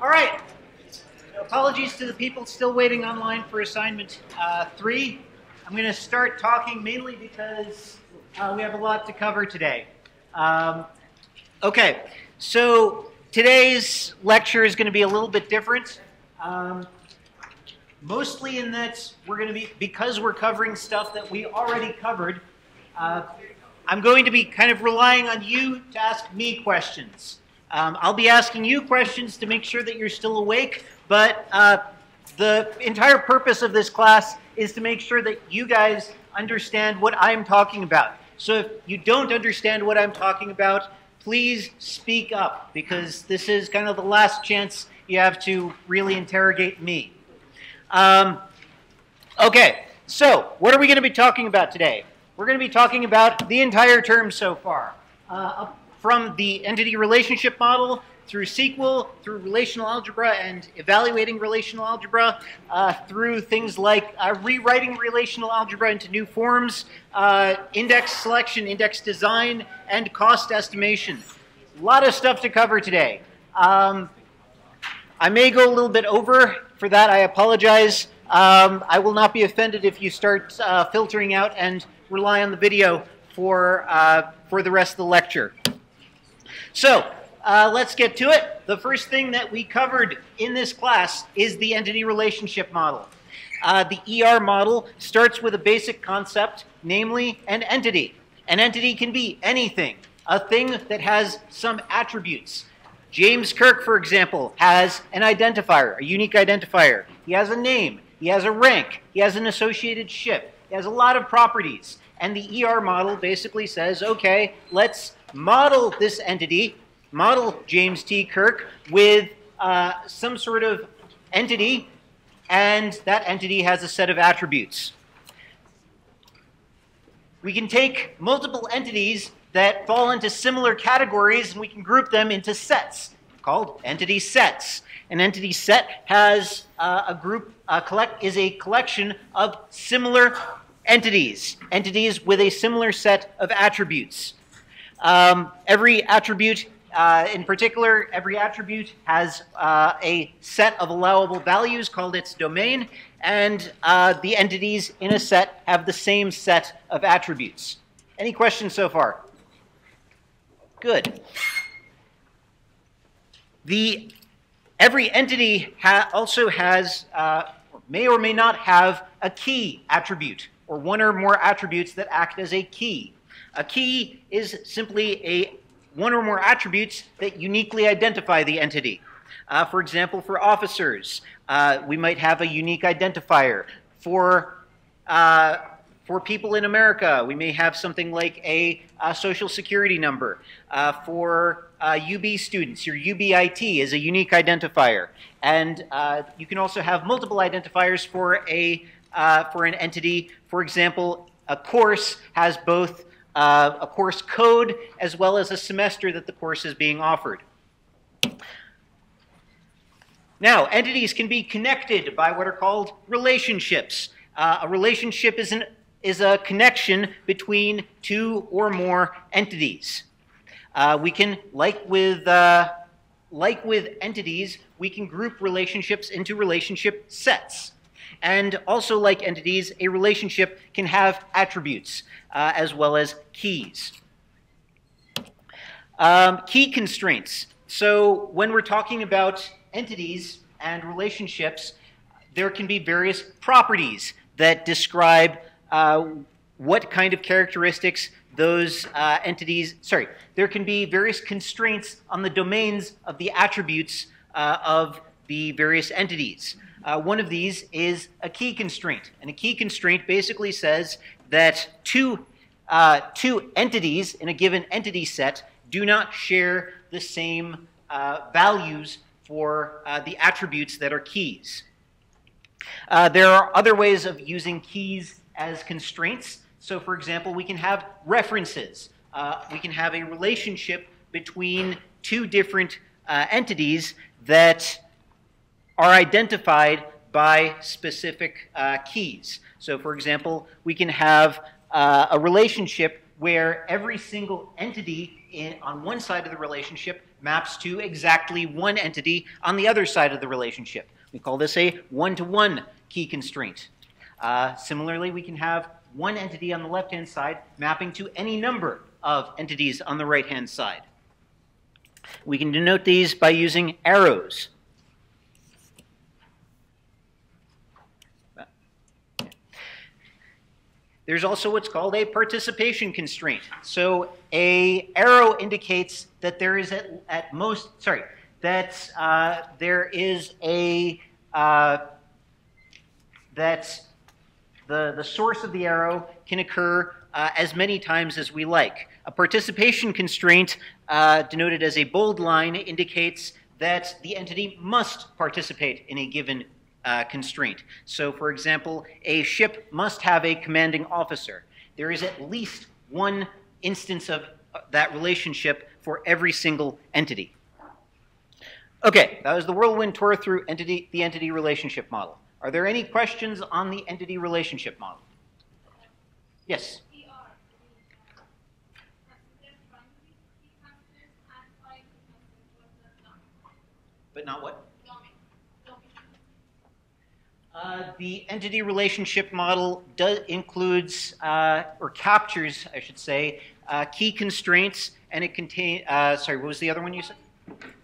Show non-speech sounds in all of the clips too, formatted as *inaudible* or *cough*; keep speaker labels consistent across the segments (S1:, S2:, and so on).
S1: All right. Apologies to the people still waiting online for assignment uh, three. I'm going to start talking mainly because uh, we have a lot to cover today. Um, okay, so today's lecture is going to be a little bit different. Um, mostly in that we're going to be, because we're covering stuff that we already covered, uh, I'm going to be kind of relying on you to ask me questions. Um, I'll be asking you questions to make sure that you're still awake, but uh, the entire purpose of this class is to make sure that you guys understand what I'm talking about. So if you don't understand what I'm talking about, please speak up because this is kind of the last chance you have to really interrogate me. Um, okay, so what are we going to be talking about today? We're going to be talking about the entire term so far, uh, from the entity relationship model through SQL, through relational algebra and evaluating relational algebra, uh, through things like uh, rewriting relational algebra into new forms, uh, index selection, index design, and cost estimation. A lot of stuff to cover today. Um, I may go a little bit over. For that, I apologize. Um, I will not be offended if you start uh, filtering out and rely on the video for, uh, for the rest of the lecture. So, uh, let's get to it. The first thing that we covered in this class is the entity relationship model. Uh, the ER model starts with a basic concept, namely an entity. An entity can be anything, a thing that has some attributes. James Kirk, for example, has an identifier, a unique identifier. He has a name, he has a rank, he has an associated ship, he has a lot of properties. And the ER model basically says, okay, let's model this entity model James T. Kirk with uh, some sort of entity, and that entity has a set of attributes. We can take multiple entities that fall into similar categories and we can group them into sets called entity sets. An entity set has uh, a group, collect, is a collection of similar entities, entities with a similar set of attributes. Um, every attribute uh, in particular, every attribute has uh, a set of allowable values called its domain, and uh, the entities in a set have the same set of attributes. Any questions so far? Good. The every entity ha also has, uh, may or may not have, a key attribute, or one or more attributes that act as a key. A key is simply a one or more attributes that uniquely identify the entity. Uh, for example, for officers, uh, we might have a unique identifier. For, uh, for people in America, we may have something like a, a social security number. Uh, for UB uh, students, your UBIT is a unique identifier. And uh, you can also have multiple identifiers for, a, for an entity. For example, a course has both uh, a course code, as well as a semester that the course is being offered. Now, entities can be connected by what are called relationships. Uh, a relationship is, an, is a connection between two or more entities. Uh, we can, like with, uh, like with entities, we can group relationships into relationship sets. And also, like entities, a relationship can have attributes uh, as well as keys. Um, key constraints. So, when we're talking about entities and relationships, there can be various properties that describe uh, what kind of characteristics those uh, entities, sorry, there can be various constraints on the domains of the attributes uh, of the various entities. Uh, one of these is a key constraint. And a key constraint basically says that two, uh, two entities in a given entity set do not share the same uh, values for uh, the attributes that are keys. Uh, there are other ways of using keys as constraints. So, for example, we can have references. Uh, we can have a relationship between two different entities that are identified by specific uh, keys. So, for example, we can have uh, a relationship where every single entity in, on one side of the relationship maps to exactly one entity on the other side of the relationship. We call this a one-to-one key constraint. Uh, similarly, we can have one entity on the left-hand side mapping to any number of entities on the right-hand side. We can denote these by using arrows. There's also what's called a participation constraint. So a arrow indicates that there is at, at most, sorry, that uh, there is a, uh, that the, the source of the arrow can occur uh, as many times as we like. A participation constraint, uh, denoted as a bold line, indicates that the entity must participate in a given uh, constraint. So, for example, a ship must have a commanding officer. There is at least one instance of uh, that relationship for every single entity. Okay, that was the whirlwind tour through entity, the entity relationship model. Are there any questions on the entity relationship model? Yes? But not what? Uh, the entity relationship model does, includes uh, or captures, I should say, uh, key constraints, and it contains. Uh, sorry, what was the other one you said?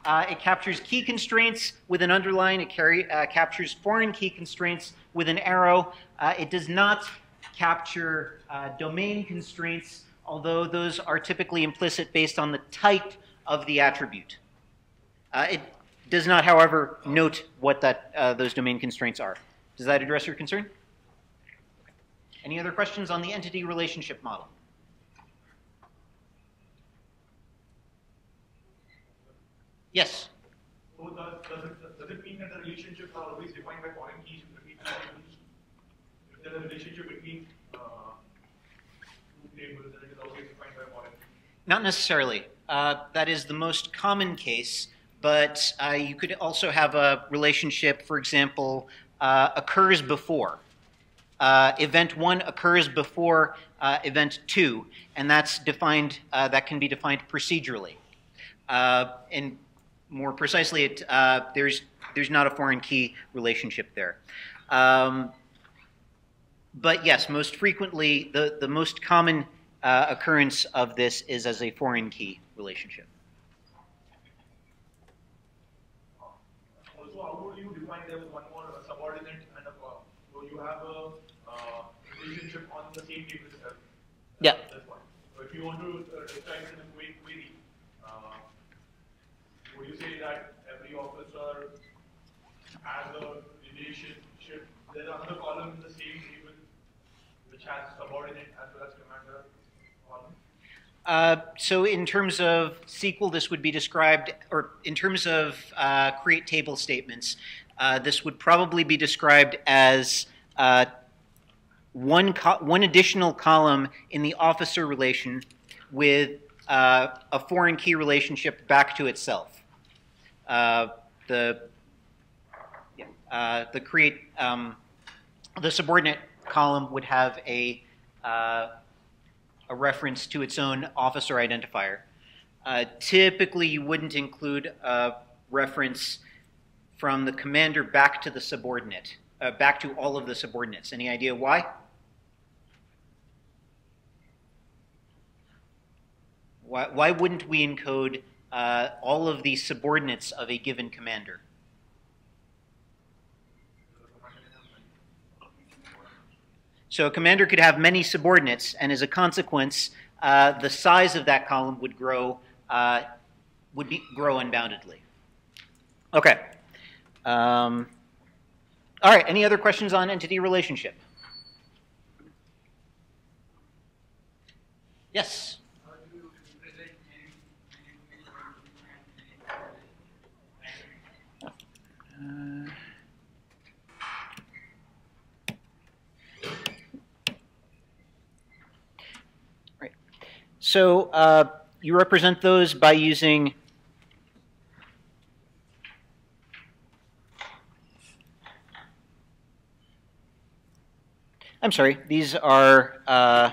S1: Uh, it captures key constraints with an underline. It carry, captures foreign key constraints with an arrow. it does not capture domain constraints, although those are typically implicit based on the type of the attribute. it does not, however, note what that, those domain constraints are. Does that address your concern? Any other questions on the entity relationship model? Yes?
S2: So does, does, it, does it mean that the relationships are always defined by foreign keys between If there's a relationship between uh, two tables, then it is always defined by foreign keys?
S1: Not necessarily. Uh, that is the most common case, but uh, you could also have a relationship, for example, uh, occurs before. Uh, event one occurs before uh, event two, and that's defined. Uh, that can be defined procedurally. Uh, and more precisely, it, uh, there's there's not a foreign key relationship there. Um, but yes, most frequently, the, the most common occurrence of this is as a foreign key relationship.
S2: Also, how would you define them one have a uh, relationship on the same table itself.
S1: Yeah.
S2: That's one. So if you want to uh, describe it in a quick query, uh, would you say that every officer has a relationship? There's another column in the same table which has subordinate as well as commander column.
S1: Uh, so in terms of SQL, this would be described, or in terms of uh, create table statements, uh, this would probably be described as uh, one, one additional column in the officer relation with uh, a foreign key relationship back to itself. Uh, the uh, the create um, the subordinate column would have a uh, a reference to its own officer identifier. Uh, typically, you wouldn't include a reference from the commander back to the subordinate uh, back to all of the subordinates. Any idea why? Why, why wouldn't we encode uh, all of the subordinates of a given commander? So a commander could have many subordinates, and as a consequence, uh, the size of that column would grow uh, would be, grow unboundedly. Okay. Um, all right, any other questions on entity relationship? Yes? Uh, right. So uh, you represent those by using I'm sorry, these are, uh,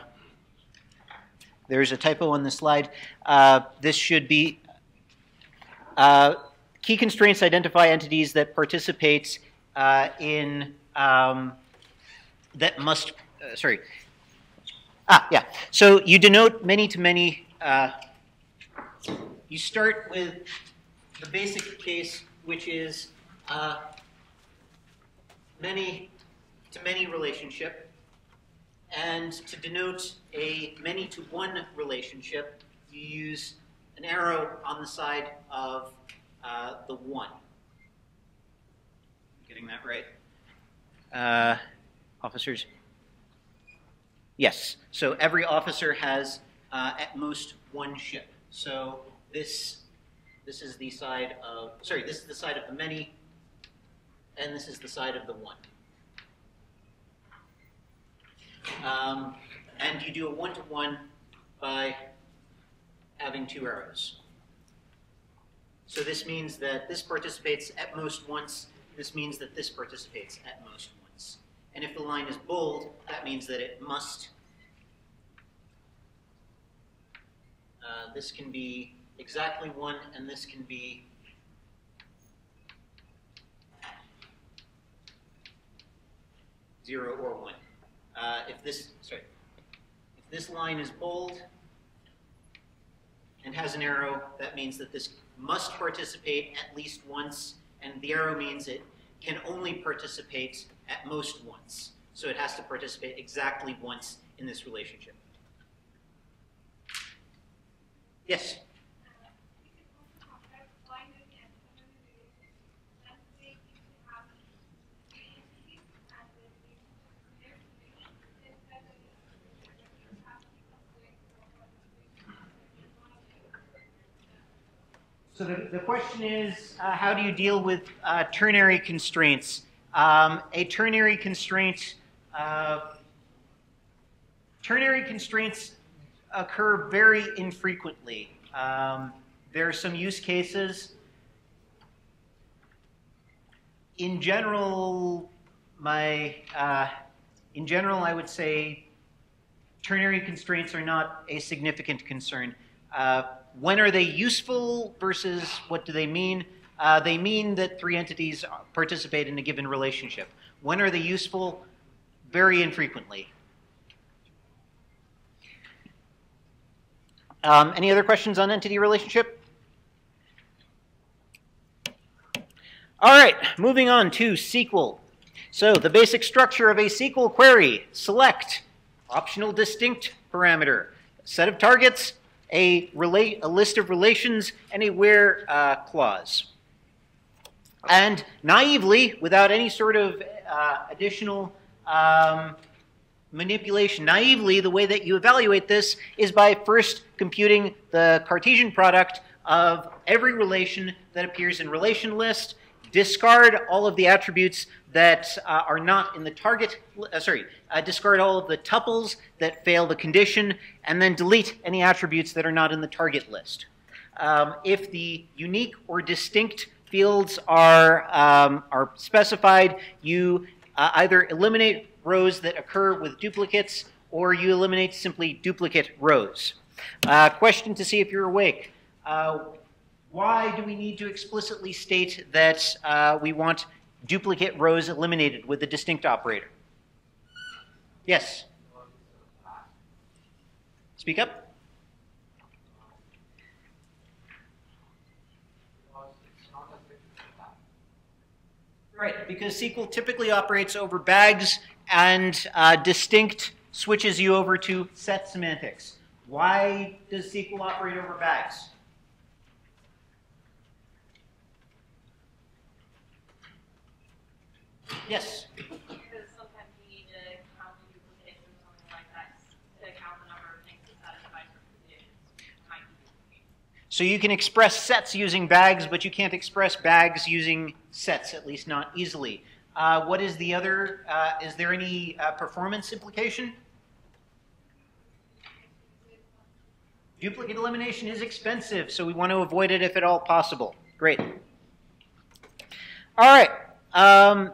S1: there's a typo on the slide. Uh, this should be uh, key constraints identify entities that participate uh, in um, that must. Uh, sorry. Ah, yeah. So you denote many to many. Uh, you start with the basic case, which is uh, many to many relationship. And to denote a many to one relationship, you use an arrow on the side of uh, the one. Getting that right? Uh, officers? Yes. So every officer has uh, at most one ship. So this this is the side of sorry, this is the side of the many, and this is the side of the one. Um, and you do a one-to-one by having two arrows. So this means that this participates at most once. This means that this participates at most once. And if the line is bold, that means that it must. Uh, this can be exactly one, and this can be zero or one. Uh, if this, sorry, if this line is bold and has an arrow, that means that this must participate at least once, and the arrow means it can only participate at most once. So it has to participate exactly once in this relationship. Yes? So the, the question is, uh, how do you deal with uh, ternary constraints? Um, a ternary constraint, uh, ternary constraints occur very infrequently. Um, there are some use cases. In general, my uh, in general, I would say ternary constraints are not a significant concern. Uh, when are they useful versus what do they mean? Uh, they mean that three entities participate in a given relationship. When are they useful? Very infrequently. Um, any other questions on entity relationship? All right, moving on to SQL. So the basic structure of a SQL query, select, optional distinct parameter, set of targets, a, relate, a list of relations, and a where uh, clause. And naively, without any sort of uh, additional um, manipulation, naively, the way that you evaluate this is by first computing the Cartesian product of every relation that appears in relation list, discard all of the attributes that uh, are not in the target, uh, sorry, uh, discard all of the tuples that fail the condition, and then delete any attributes that are not in the target list. Um, if the unique or distinct fields are, um, are specified, you uh, either eliminate rows that occur with duplicates or you eliminate simply duplicate rows. Uh, question to see if you're awake. Uh, why do we need to explicitly state that uh, we want duplicate rows eliminated with the distinct operator? Yes? Speak up. Right, because SQL typically operates over bags and uh, distinct switches you over to set semantics. Why does SQL operate over bags? Yes.
S3: Because sometimes you need to count the duplicates or something like that to count the number of things to satisfy certain conditions. Might be duplicated.
S1: So you can express sets using bags, but you can't express bags using sets, at least not easily. Uh, what is the other? Uh, is there any uh, performance implication? Duplicate elimination is expensive, so we want to avoid it if at all possible. Great. All right. Um,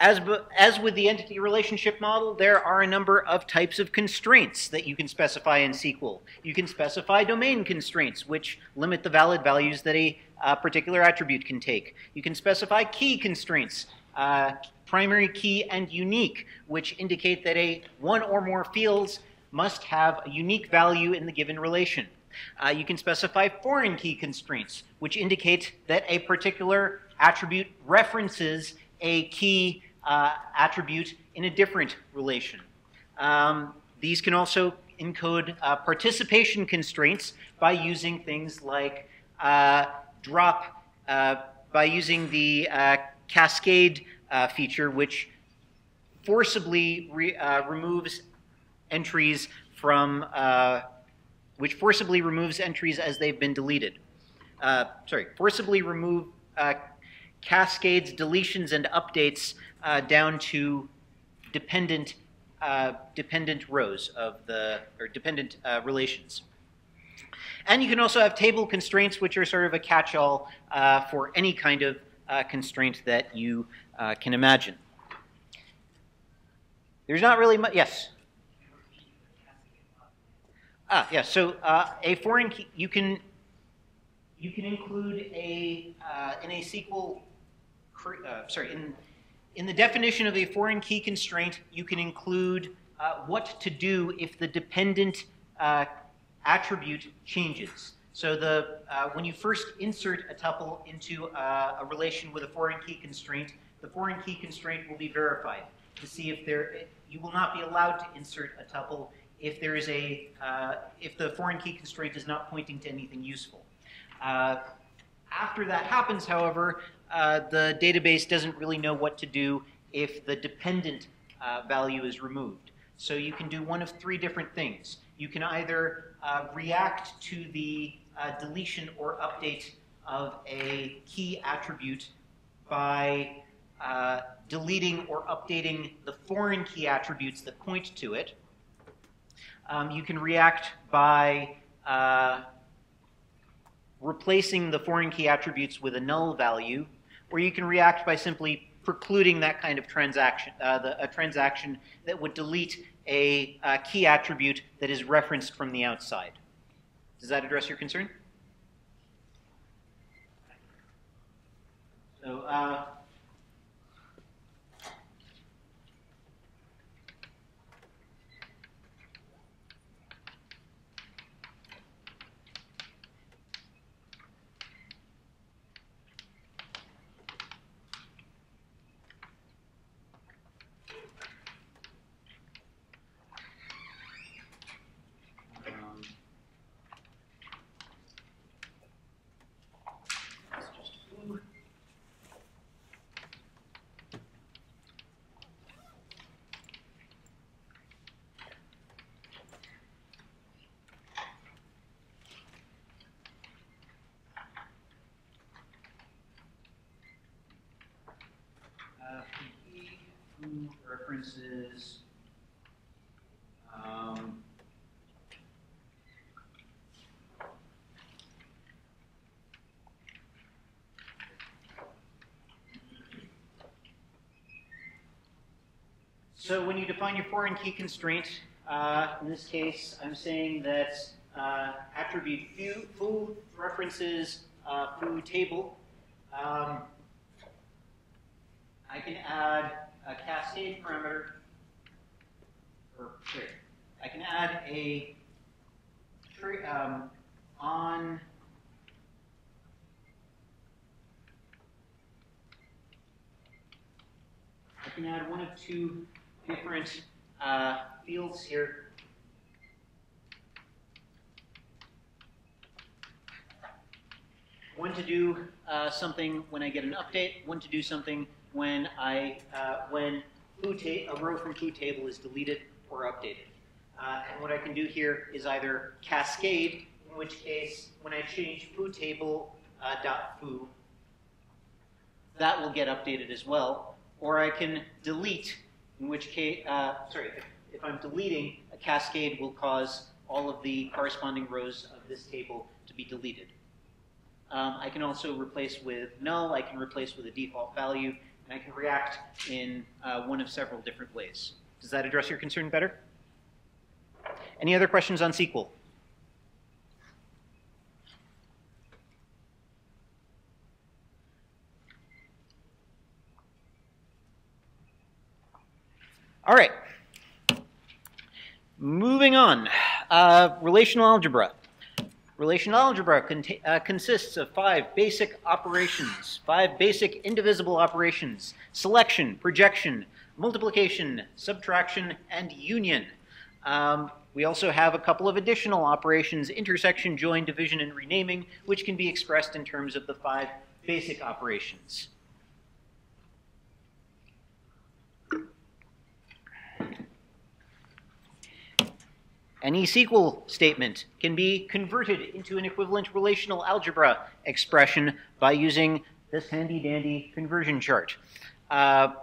S1: As, as with the entity relationship model, there are a number of types of constraints that you can specify in SQL. You can specify domain constraints, which limit the valid values that a particular attribute can take. You can specify key constraints, uh, primary key and unique, which indicate that a one or more fields must have a unique value in the given relation. Uh, you can specify foreign key constraints, which indicate that a particular attribute references a key uh, attribute in a different relation. Um, these can also encode uh, participation constraints by using things like uh, drop, uh, by using the uh, cascade feature, which forcibly re- removes entries from, which forcibly removes entries as they've been deleted. sorry, forcibly remove cascades, deletions, and updates uh, down to dependent uh, dependent rows of the or dependent uh, relations. And you can also have table constraints, which are sort of a catch-all uh, for any kind of uh, constraint that you uh, can imagine. There's not really much. Yes. Ah, yeah. So a foreign key, you can you can include a in a SQL. sorry, in in the definition of a foreign key constraint, you can include uh, what to do if the dependent uh, attribute changes. So the, uh, when you first insert a tuple into uh, a relation with a foreign key constraint, the foreign key constraint will be verified to see if there, you will not be allowed to insert a tuple if there is a, uh, if the foreign key constraint is not pointing to anything useful. Uh, after that happens, however, uh, the database doesn't really know what to do if the dependent uh, value is removed. So you can do one of three different things. You can either uh, react to the uh, deletion or update of a key attribute by uh, deleting or updating the foreign key attributes that point to it. Um, you can react by replacing the foreign key attributes with a null value or you can react by simply precluding that kind of transaction, uh, the, a transaction that would delete a, a key attribute that is referenced from the outside. Does that address your concern? So, uh, references. Um, so when you define your foreign key constraint, uh, in this case, I'm saying that uh, attribute foo, foo references uh, foo table. Um, I can add cascade parameter, or sorry, I can add a tree, um, on I can add one of two different uh, fields here. One to do uh, something when I get an update, one to do something when I uh, when a row from foo table is deleted or updated. Uh, and what I can do here is either cascade, in which case when I change foo table uh, dot foo, that will get updated as well. Or I can delete, in which case, uh, sorry, if, if I'm deleting, a cascade will cause all of the corresponding rows of this table to be deleted. Um, I can also replace with null, I can replace with a default value, and I can react in uh, one of several different ways. Does that address your concern better? Any other questions on SQL? All right. Moving on. Uh, relational algebra. Relational algebra uh, consists of five basic operations, five basic indivisible operations selection, projection, multiplication, subtraction, and union. Um, we also have a couple of additional operations intersection, join, division, and renaming, which can be expressed in terms of the five basic operations. Any SQL statement can be converted into an equivalent relational algebra expression by using this handy dandy conversion chart. Uh,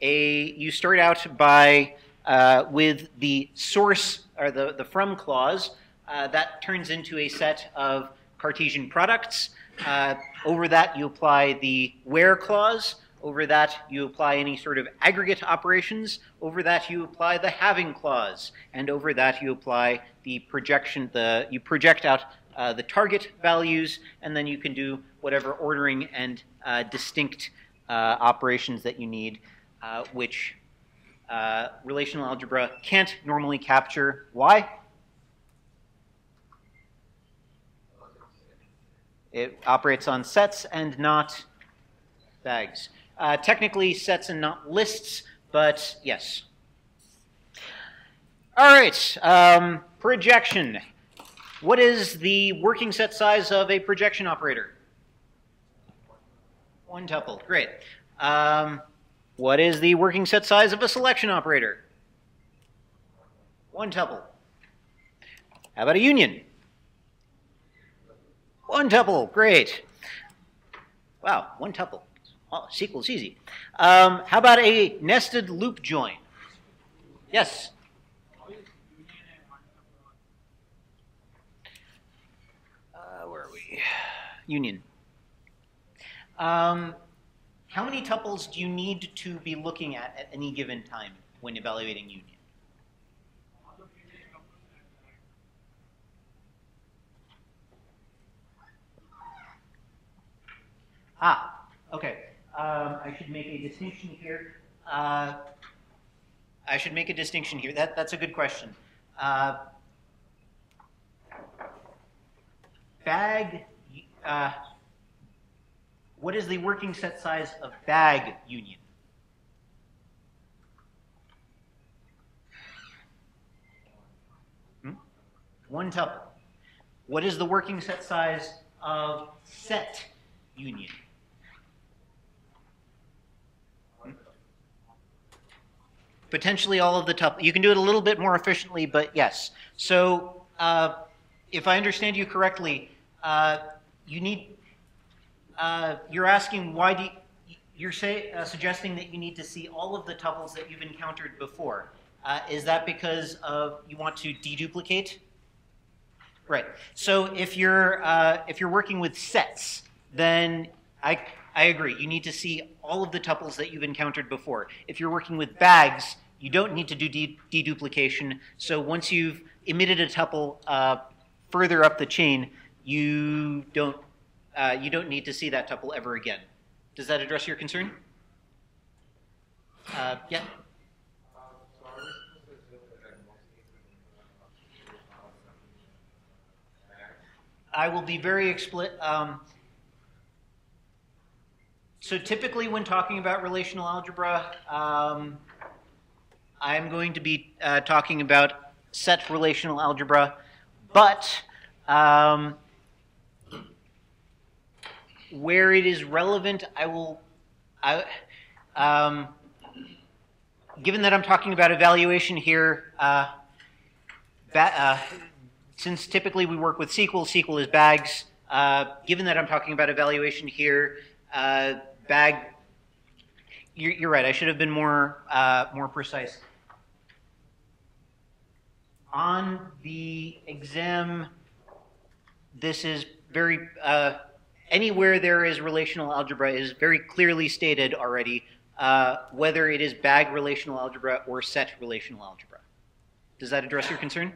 S1: a, you start out by uh, with the source or the, the from clause. Uh, that turns into a set of Cartesian products. Uh, over that, you apply the where clause. Over that, you apply any sort of aggregate operations. Over that, you apply the having clause. And over that, you apply the projection, the, you project out uh, the target values, and then you can do whatever ordering and uh, distinct uh, operations that you need, uh, which uh, relational algebra can't normally capture. Why? It operates on sets and not bags. Uh, technically sets and not lists, but yes. All right, um, projection. What is the working set size of a projection operator? One tuple, great. Um, what is the working set size of a selection operator? One tuple. How about a union? One tuple, great. Wow, one tuple. Oh, SQL's easy. Um, how about a nested loop join? Yes? Uh, where are we? Union. Um, how many tuples do you need to be looking at at any given time when evaluating union? Ah, okay. Um, I should make a distinction here. Uh, I should make a distinction here. That, that's a good question. Uh, bag, uh, what is the working set size of bag union? Hmm? One tuple. What is the working set size of set union? Potentially all of the tuple. You can do it a little bit more efficiently, but yes. So uh, if I understand you correctly, uh, you need, uh, you're asking why do you, you're say, uh, suggesting that you need to see all of the tuples that you've encountered before. Uh, is that because of you want to deduplicate? Right. So if you're uh, if you're working with sets, then I I agree. You need to see all of the tuples that you've encountered before. If you're working with bags, you don't need to do de deduplication. So once you've emitted a tuple uh, further up the chain, you don't uh, you don't need to see that tuple ever again. Does that address your concern? Uh, yeah. I will be very explicit. Um, so typically when talking about relational algebra, um, I'm going to be uh, talking about set relational algebra, but um, where it is relevant, I will, I, um, given that I'm talking about evaluation here, uh, uh, since typically we work with SQL, SQL is bags. Uh, given that I'm talking about evaluation here, uh, bag, you're, you're, right, I should have been more, uh, more precise on the exam, this is very, uh, anywhere there is relational algebra is very clearly stated already uh, whether it is bag relational algebra or set relational algebra. Does that address your concern?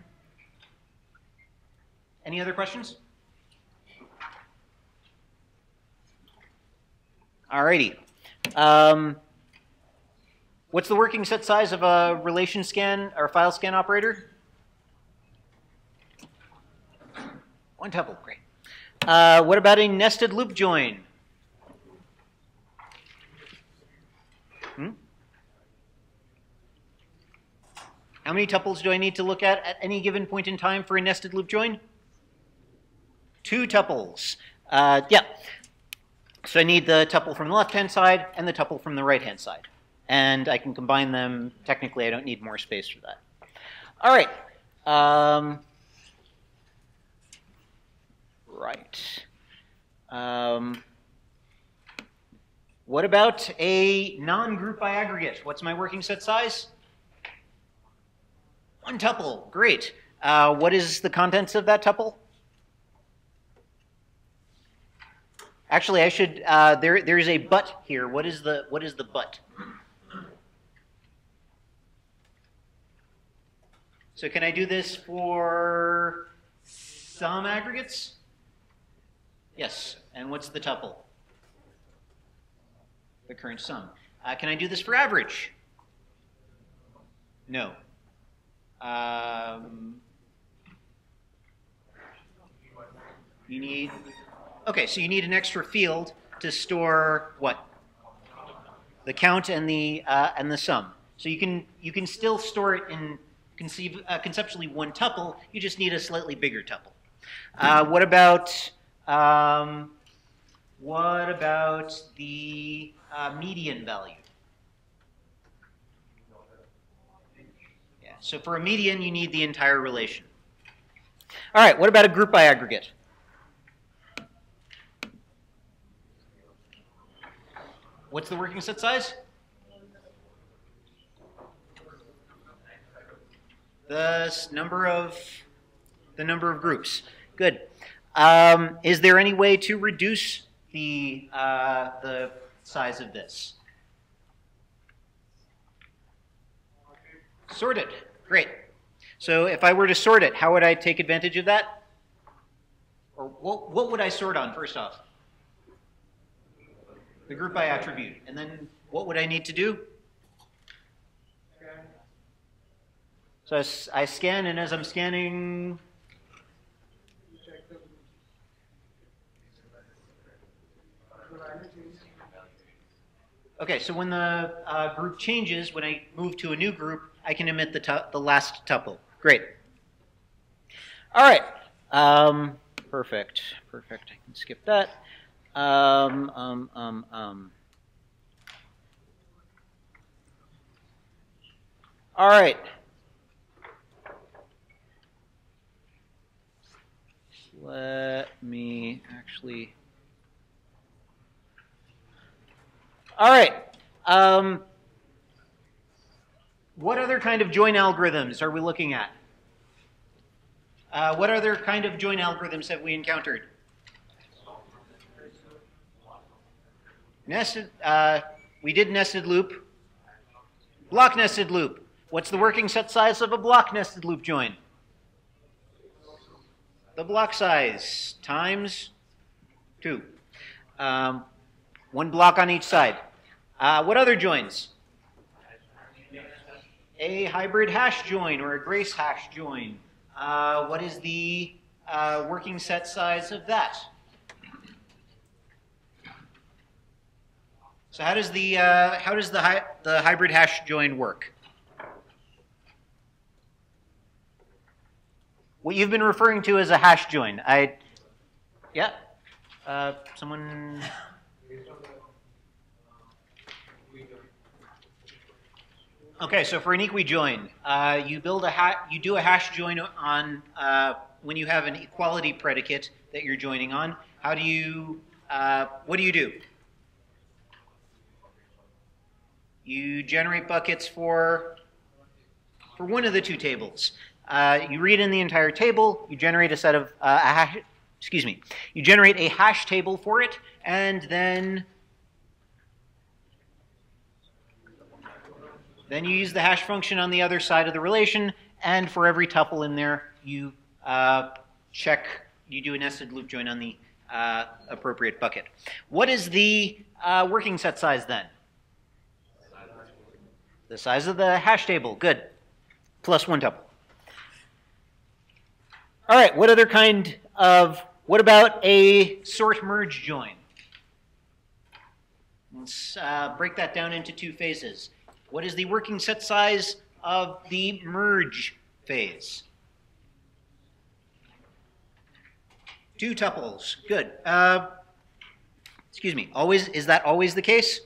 S1: Any other questions? Alrighty. Um, what's the working set size of a relation scan or file scan operator? One tuple, great. Uh, what about a nested loop join? Hmm? How many tuples do I need to look at at any given point in time for a nested loop join? Two tuples. Uh, yeah. So I need the tuple from the left-hand side and the tuple from the right-hand side. And I can combine them. Technically, I don't need more space for that. All right. Um, right. Um, what about a non-group by aggregate? What's my working set size? One tuple. Great. Uh, what is the contents of that tuple? Actually, I should. Uh, there, there is a but here. What is the what is the but? So can I do this for some aggregates? Yes. And what's the tuple? The current sum. Uh, can I do this for average? No. Um, you need Okay, so you need an extra field to store what? The count and the uh, and the sum. So you can you can still store it in conceive, uh, conceptually one tuple. You just need a slightly bigger tuple. Uh, what about um, what about the uh, median value? Yeah. So for a median, you need the entire relation. All right. What about a group by aggregate? What's the working set size? The number of the number of groups. Good. Um, is there any way to reduce the uh, the size of this? Sorted. Great. So if I were to sort it, how would I take advantage of that? Or what, what would I sort on first off? the group by attribute. And then what would I need to do? So I, I scan, and as I'm scanning, Okay, so when the uh, group changes, when I move to a new group, I can emit the, the last tuple. Great. All right. Um, perfect. Perfect. I can skip that. Um, um, um, um. All right. Let me actually. All right. Um, what other kind of join algorithms are we looking at? Uh, what other kind of join algorithms have we encountered? Nested, uh, we did nested loop. Block nested loop. What's the working set size of a block nested loop join? The block size times 2. Um, one block on each side. Uh, what other joins? A hybrid hash join or a grace hash join. Uh, what is the uh, working set size of that? So how does the uh, how does the hi the hybrid hash join work? What you've been referring to as a hash join, I yeah, uh, someone. Okay, so for an equijoin, uh, you build a ha- you do a hash join on uh, when you have an equality predicate that you're joining on. How do you uh, what do you do? You generate buckets for, for one of the two tables. Uh, you read in the entire table, you generate a set of, uh, a hash, excuse me, you generate a hash table for it, and then Then you use the hash function on the other side of the relation, and for every tuple in there, you uh, check, you do a nested loop join on the uh, appropriate bucket. What is the uh, working set size then? The size of the hash table, good. Plus one tuple. All right, what other kind of, what about a sort merge join? Let's uh, break that down into two phases. What is the working set size of the merge phase? Two tuples. Good. Uh, excuse me. Always is that always the case?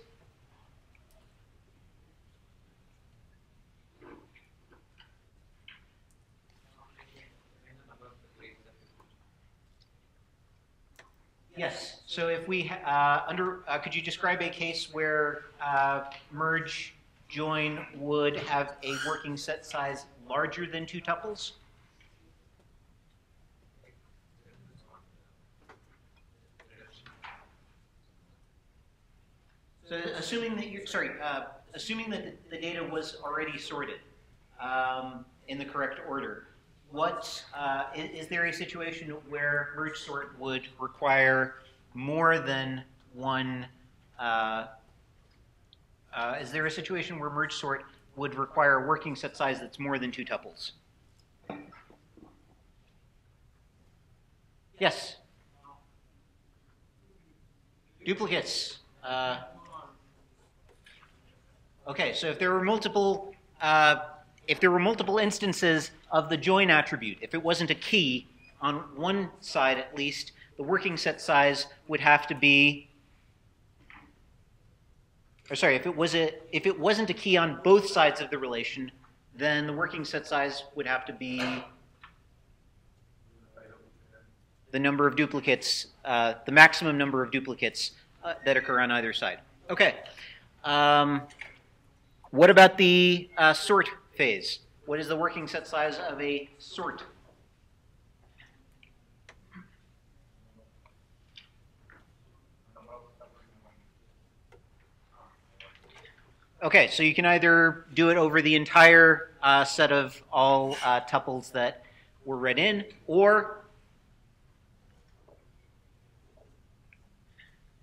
S1: Yes. So if we uh, under uh, could you describe a case where uh, merge join would have a working set size larger than two tuples? So assuming that you're sorry, uh, assuming that the data was already sorted um, in the correct order, what uh, is, is there a situation where merge sort would require more than one? Uh, uh, is there a situation where merge sort would require a working set size that's more than two tuples? Yes. Duplicates. Uh, okay, so if there were multiple, uh, if there were multiple instances of the join attribute, if it wasn't a key on one side at least, the working set size would have to be or sorry, if it was a if it wasn't a key on both sides of the relation, then the working set size would have to be the number of duplicates, uh, the maximum number of duplicates uh, that occur on either side. Okay. Um, what about the uh, sort phase? What is the working set size of a sort? Okay, so you can either do it over the entire uh, set of all uh, tuples that were read in, or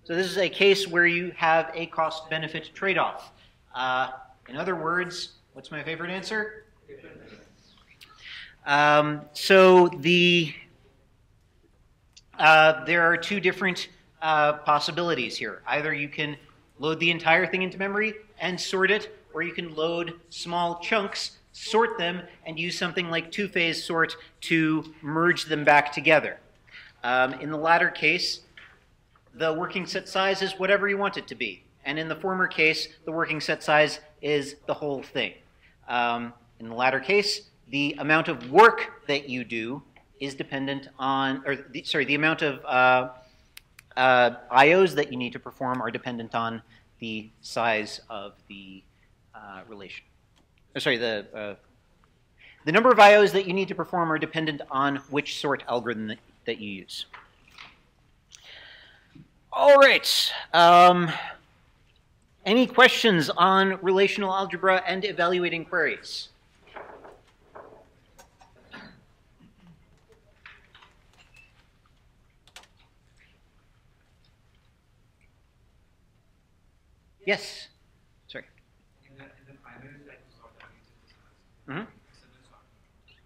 S1: so this is a case where you have a cost-benefit trade-off. Uh, in other words, what's my favorite answer? Um, so the uh, there are two different uh, possibilities here. Either you can load the entire thing into memory and sort it, or you can load small chunks, sort them, and use something like two-phase sort to merge them back together. Um, in the latter case, the working set size is whatever you want it to be. And in the former case, the working set size is the whole thing. Um, in the latter case, the amount of work that you do is dependent on, or the, sorry, the amount of uh, uh, IOs that you need to perform are dependent on the size of the uh, relation. Oh, sorry, the, uh, the number of IOs that you need to perform are dependent on which sort algorithm that, that you use. All right. Um, any questions on relational algebra and evaluating queries? Yes. Sorry.
S4: In the, in the
S1: Mhm.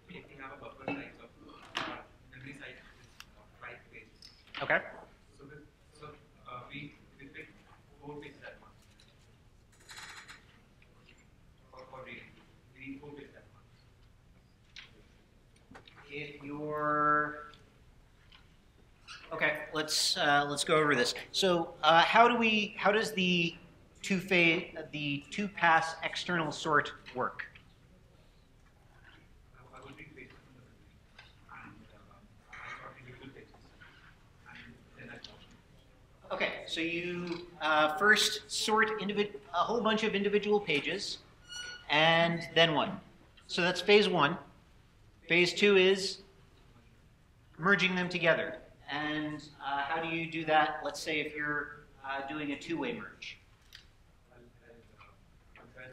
S4: we have a buffer size of uh, memory size five pages.
S1: Okay.
S4: So so uh, we we pick four pages at once. For for reading, we read four pages at once.
S1: If okay, let's uh, let's go over this. So, uh, how do we? How does the two phase the two pass external sort work? Okay, so you uh, first sort a whole bunch of individual pages, and then one. So that's phase one. Phase two is merging them together. And uh, how do you do that? Let's say if you're uh, doing a two-way merge.
S4: I'll I'll uh, compare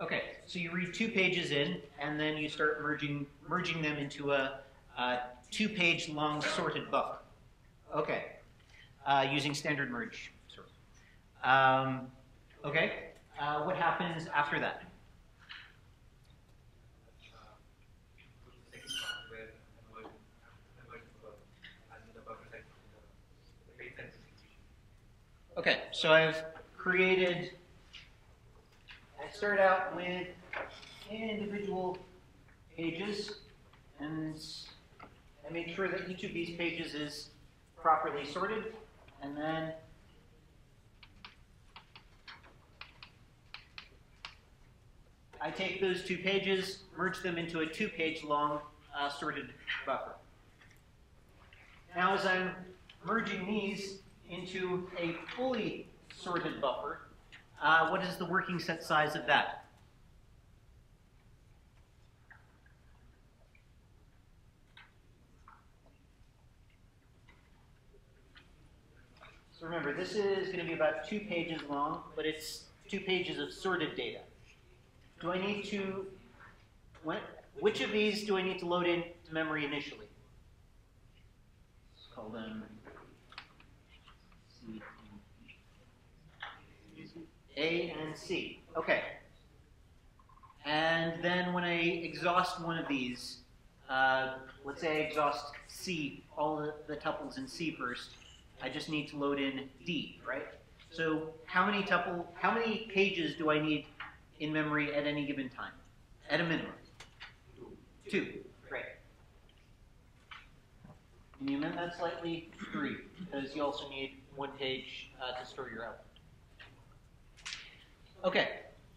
S4: first
S1: So you read two pages in, and then you start merging merging them into a, a two-page long sorted buffer. Okay, uh, using standard merge sort. Um, okay, uh, what happens after that? Okay, so I've created. I start out with individual pages, and I make sure that each of these pages is properly sorted, and then I take those two pages, merge them into a two-page long uh, sorted buffer. Now, as I'm merging these into a fully sorted buffer, uh, what is the working set size of that? So remember, this is going to be about two pages long, but it's two pages of sorted data. Do I need to, when, which of these do I need to load into memory initially? Let's call them C, A and C. Okay. And then when I exhaust one of these, uh, let's say I exhaust C, all the, the tuples in C first, I just need to load in D, right? So how many tuple, how many pages do I need in memory at any given time? At a minimum. Two. Great. Can you amend that slightly? Three, because you also need one page uh, to store your output. Okay.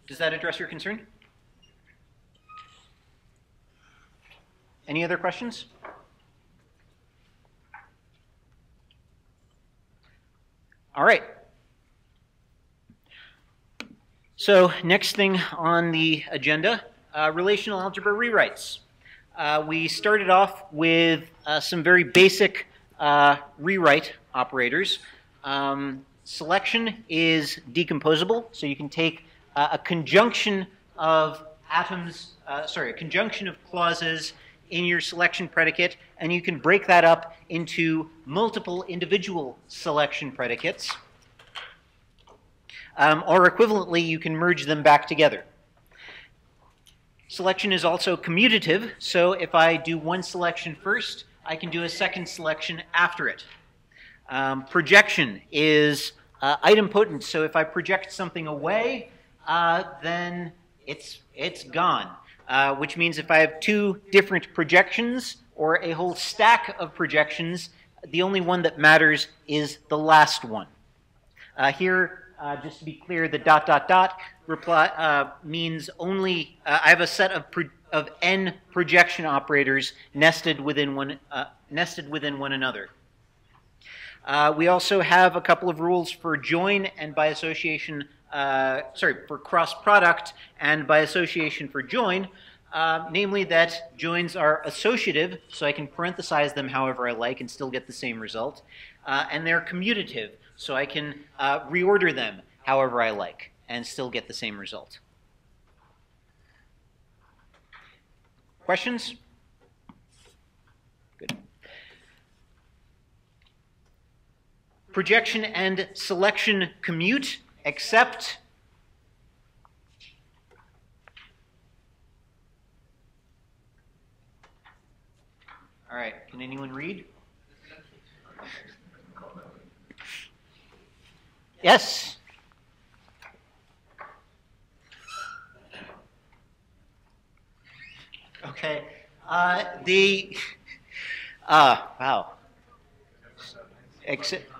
S1: Does that address your concern? Any other questions? All right. So next thing on the agenda, uh, relational algebra rewrites. Uh, we started off with uh, some very basic uh, rewrite operators. Um, selection is decomposable, so you can take uh, a conjunction of atoms, uh, sorry, a conjunction of clauses in your selection predicate, and you can break that up into multiple individual selection predicates. Um, or equivalently, you can merge them back together. Selection is also commutative, so if I do one selection first, I can do a second selection after it. Um, projection is uh, idempotent, so if I project something away, uh, then it's, it's gone. Uh, which means if I have two different projections or a whole stack of projections, the only one that matters is the last one. Uh, here, uh, just to be clear, the dot dot dot reply uh, means only uh, I have a set of of n projection operators nested within one uh, nested within one another. we also have a couple of rules for join and by association uh, sorry, for cross product and by association for join, uh, namely that joins are associative, so I can parenthesize them however I like and still get the same result, uh, and they're commutative, so I can uh, reorder them however I like and still get the same result. Questions? Good. Projection and selection commute except All right, can anyone read? Yes. Okay. Uh, the uh, wow. Except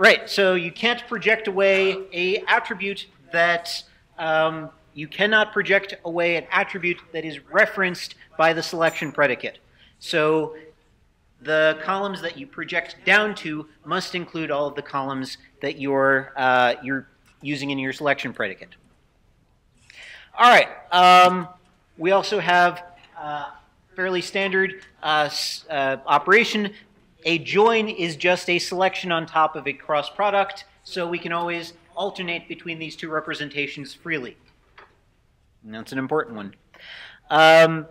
S1: Right, so you can't project away a attribute that um, you cannot project away an attribute that is referenced by the selection predicate. So the columns that you project down to must include all of the columns that you're, uh, you're using in your selection predicate. All right, um, we also have uh, fairly standard uh, uh operation a join is just a selection on top of a cross product, so we can always alternate between these two representations freely. And that's an important one. Um,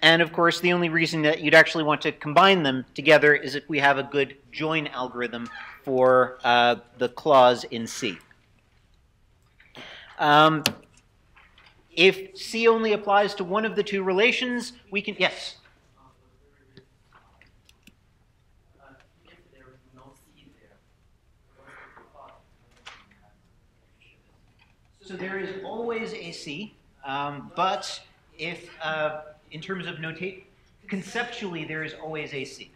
S1: and of course, the only reason that you'd actually want to combine them together is if we have a good join algorithm for uh, the clause in C. Um, if C only applies to one of the two relations, we can, yes?
S5: Uh, if there is no C there, what's the thought?
S1: So there is always a C, um, but if, uh, in terms of notation, conceptually there is always a C.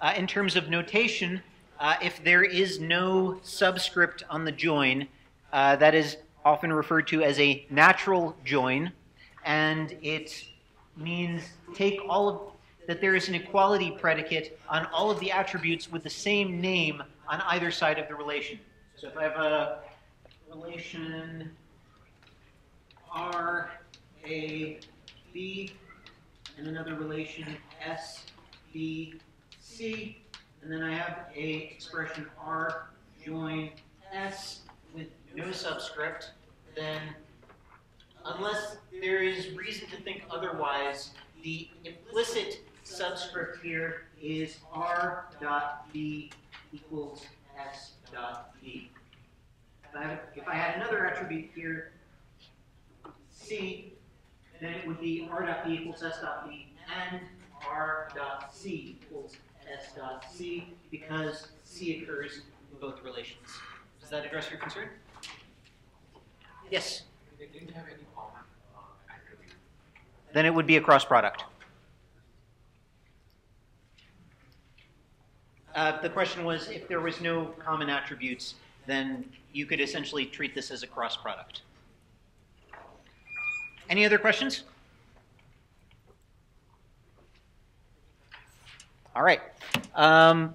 S1: Uh, in terms of notation, uh, if there is no subscript on the join, uh, that is often referred to as a natural join, and it means take all of that there is an equality predicate on all of the attributes with the same name on either side of the relation. So if I have a relation R A B and another relation S B C, and then I have a expression R join S with no subscript, then unless there is reason to think otherwise, the implicit subscript here is R dot B equals S dot B. If I, have, if I had another attribute here, C, then it would be R dot B equals S dot B and R dot C equals S dot C because C occurs in both relations. Does that address your concern? Yes.
S4: They didn't have any common uh, attribute.
S1: Then it would be a cross product. Uh, the question was if there was no common attributes, then you could essentially treat this as a cross product. Any other questions? All right. Um,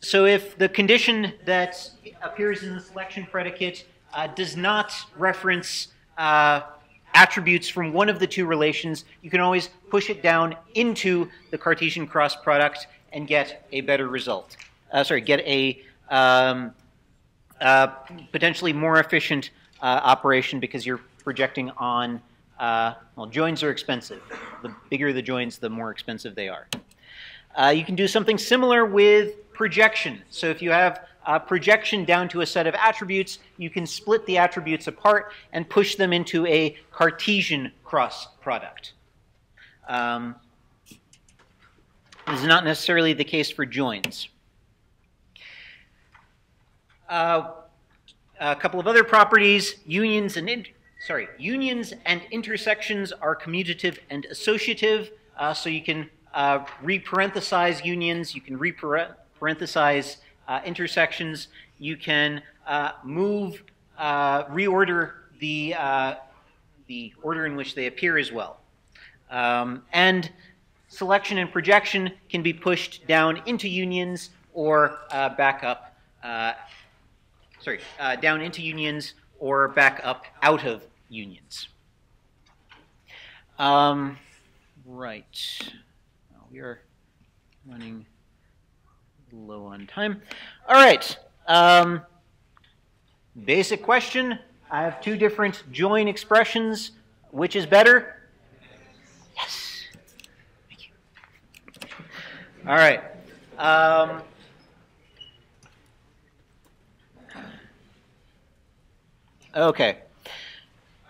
S1: so if the condition that appears in the selection predicate uh, does not reference uh, attributes from one of the two relations, you can always push it down into the Cartesian cross product and get a better result. Uh, sorry, get a um, uh, potentially more efficient uh, operation because you're projecting on, uh, well, joins are expensive. The bigger the joins, the more expensive they are. Uh, you can do something similar with projection. So if you have a projection down to a set of attributes, you can split the attributes apart and push them into a Cartesian cross product. Um, this is not necessarily the case for joins. Uh, a couple of other properties, unions and sorry, unions and intersections are commutative and associative, uh, so you can uh, reparenthesize unions, you can reparenthesize uh, intersections, you can uh, move, uh, reorder the, uh, the order in which they appear as well. Um, and selection and projection can be pushed down into unions or back up, sorry, down into unions or back up out of unions. Um, right we are running low on time. All right. Um, basic question. I have two different join expressions. Which is better? Yes. Thank you. All right. Um, okay.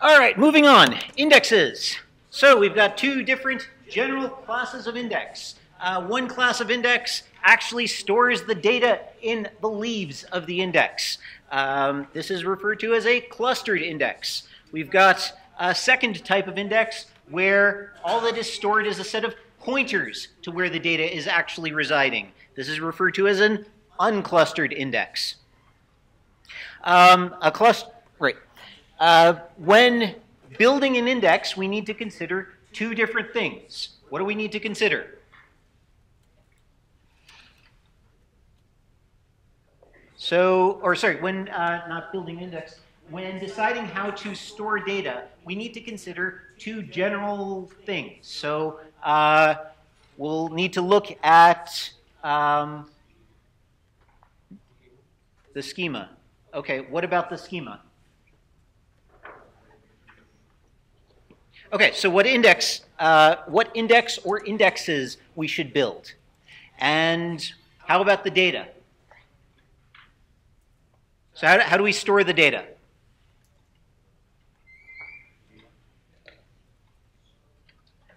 S1: All right, moving on. Indexes. So we've got two different general classes of index. Uh, one class of index actually stores the data in the leaves of the index. Um, this is referred to as a clustered index. We've got a second type of index where all that is stored is a set of pointers to where the data is actually residing. This is referred to as an unclustered index. Um, a cluster, right. Uh, when building an index, we need to consider two different things. What do we need to consider? So, or sorry, when uh, not building index, when deciding how to store data, we need to consider two general things. So, uh, we'll need to look at um, the schema. Okay, what about the schema? Okay, so what index, uh, what index or indexes we should build? And how about the data? So how do, how do we store the data?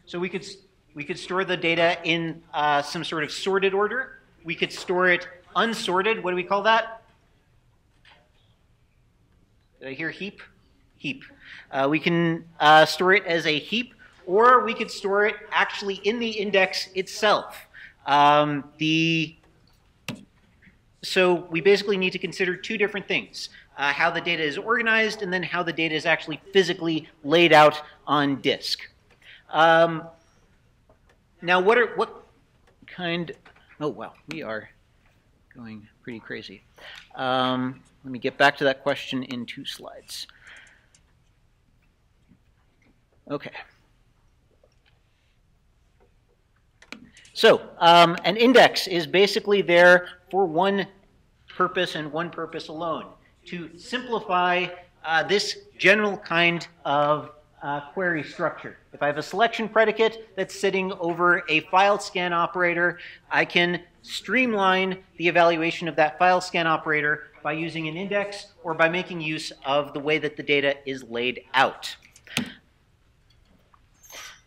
S1: So we could we could store the data in uh, some sort of sorted order. We could store it unsorted. What do we call that? Did I hear heap? Heap. Uh, we can uh, store it as a heap, or we could store it actually in the index itself. Um, the so we basically need to consider two different things: uh, how the data is organized, and then how the data is actually physically laid out on disk. Um, now, what are what kind? Oh wow, we are going pretty crazy. Um, let me get back to that question in two slides. Okay. So, um, an index is basically there for one purpose and one purpose alone to simplify uh, this general kind of uh, query structure. If I have a selection predicate that's sitting over a file scan operator, I can streamline the evaluation of that file scan operator by using an index or by making use of the way that the data is laid out.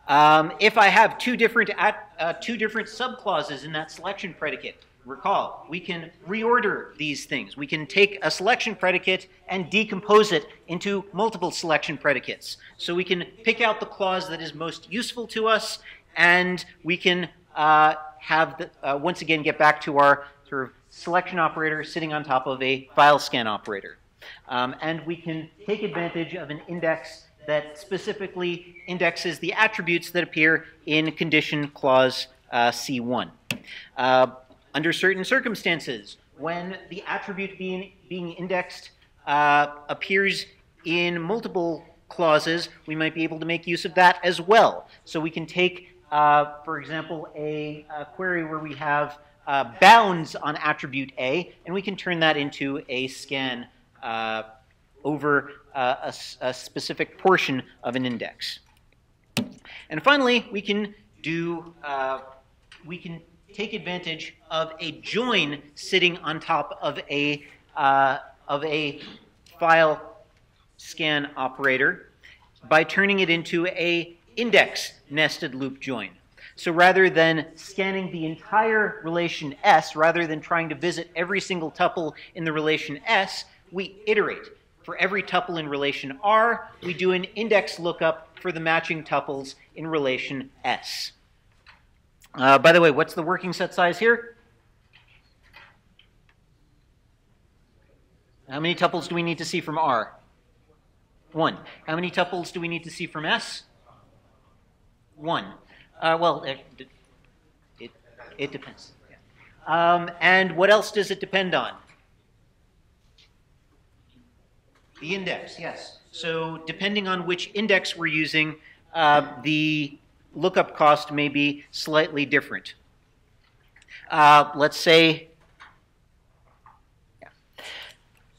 S1: Um, if I have two different at, uh, two different subclauses in that selection predicate, recall we can reorder these things. We can take a selection predicate and decompose it into multiple selection predicates. So we can pick out the clause that is most useful to us, and we can uh, have the, uh, once again get back to our sort of selection operator sitting on top of a file scan operator. Um, and we can take advantage of an index that specifically indexes the attributes that appear in condition clause uh, C1. Uh, under certain circumstances, when the attribute being, being indexed uh, appears in multiple clauses, we might be able to make use of that as well. So we can take, uh, for example, a, a, query where we have uh, bounds on attribute A, and we can turn that into a scan uh, over uh, a, a, specific portion of an index. And finally, we can do, uh, we can take advantage of a join sitting on top of a, uh, of a file scan operator by turning it into a index nested loop join. So rather than scanning the entire relation S, rather than trying to visit every single tuple in the relation S, we iterate. For every tuple in relation R, we do an index lookup for the matching tuples in relation S. Uh, by the way, what's the working set size here? How many tuples do we need to see from R? One. How many tuples do we need to see from S? One. Uh, well, it, it, it depends. Um, and what else does it depend on? The index, yes. So depending on which index we're using, uh, the lookup cost may be slightly different. Uh, let's say, yeah.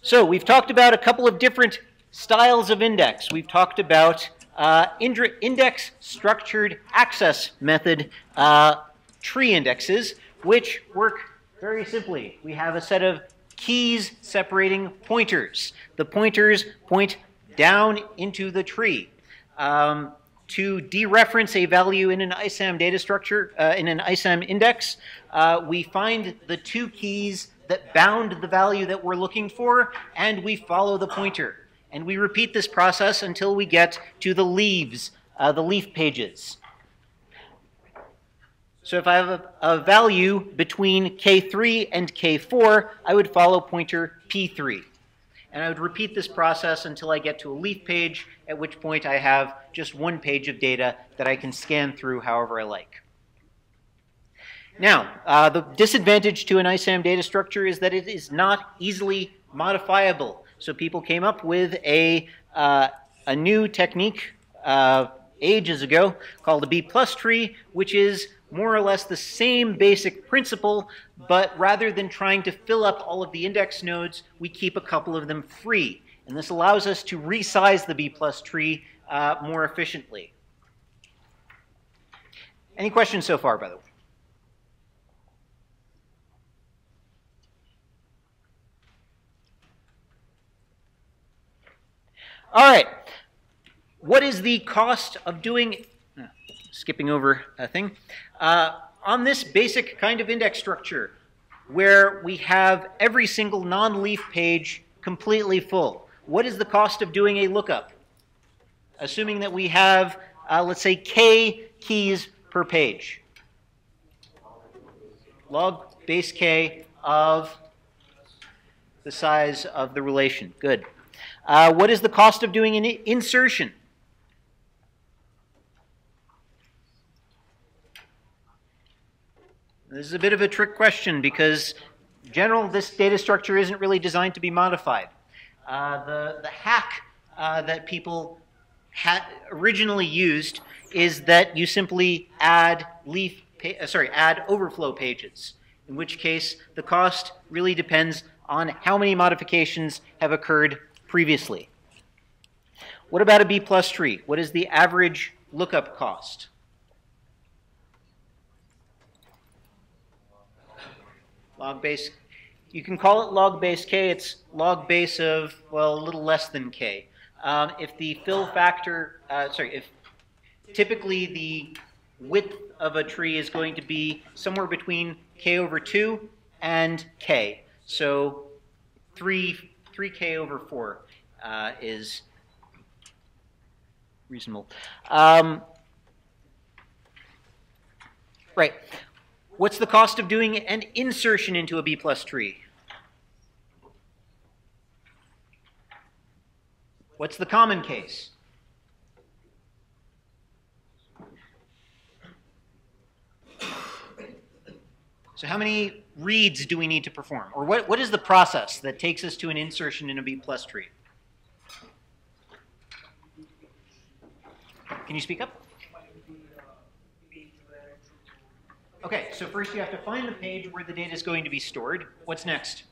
S1: so we've talked about a couple of different styles of index. We've talked about uh, index structured access method uh, tree indexes, which work very simply. We have a set of keys separating pointers. The pointers point down into the tree. Um, to dereference a value in an ISAM data structure, uh, in an ISAM index, uh, we find the two keys that bound the value that we're looking for, and we follow the pointer. And we repeat this process until we get to the leaves, uh, the leaf pages. So if I have a, a, value between K3 and K4, I would follow pointer P3. And I would repeat this process until I get to a leaf page, at which point I have just one page of data that I can scan through however I like. Now, uh, the disadvantage to an ISAM data structure is that it is not easily modifiable. So people came up with a, uh, a new technique uh, ages ago called a B plus tree, which is more or less the same basic principle, but rather than trying to fill up all of the index nodes, we keep a couple of them free. And this allows us to resize the B plus tree uh, more efficiently. Any questions so far, by the way? All right. What is the cost of doing, skipping over a thing, uh, on this basic kind of index structure where we have every single non-leaf page completely full? What is the cost of doing a lookup? Assuming that we have, uh, let's say, k keys per page. Log base k of the size of the relation. Good. Uh, what is the cost of doing an insertion? This is a bit of a trick question because general this data structure isn't really designed to be modified. Uh, the, the hack uh, that people originally used is that you simply add leaf, uh, sorry, add overflow pages. In which case, the cost really depends on how many modifications have occurred previously. What about a B plus tree? What is the average lookup cost? Log base, you can call it log base k. It's log base of, well, a little less than k. Um, if the fill factor, uh, sorry, if typically the width of a tree is going to be somewhere between k over 2 and k. So 3, 3k over 4 uh, is reasonable. Um, right. What's the cost of doing an insertion into a B plus tree? What's the common case? So how many reads do we need to perform? Or what, what is the process that takes us to an insertion in a B plus tree? Can you speak up? Okay, so first you have to find the page where the data is going to be stored. What's next?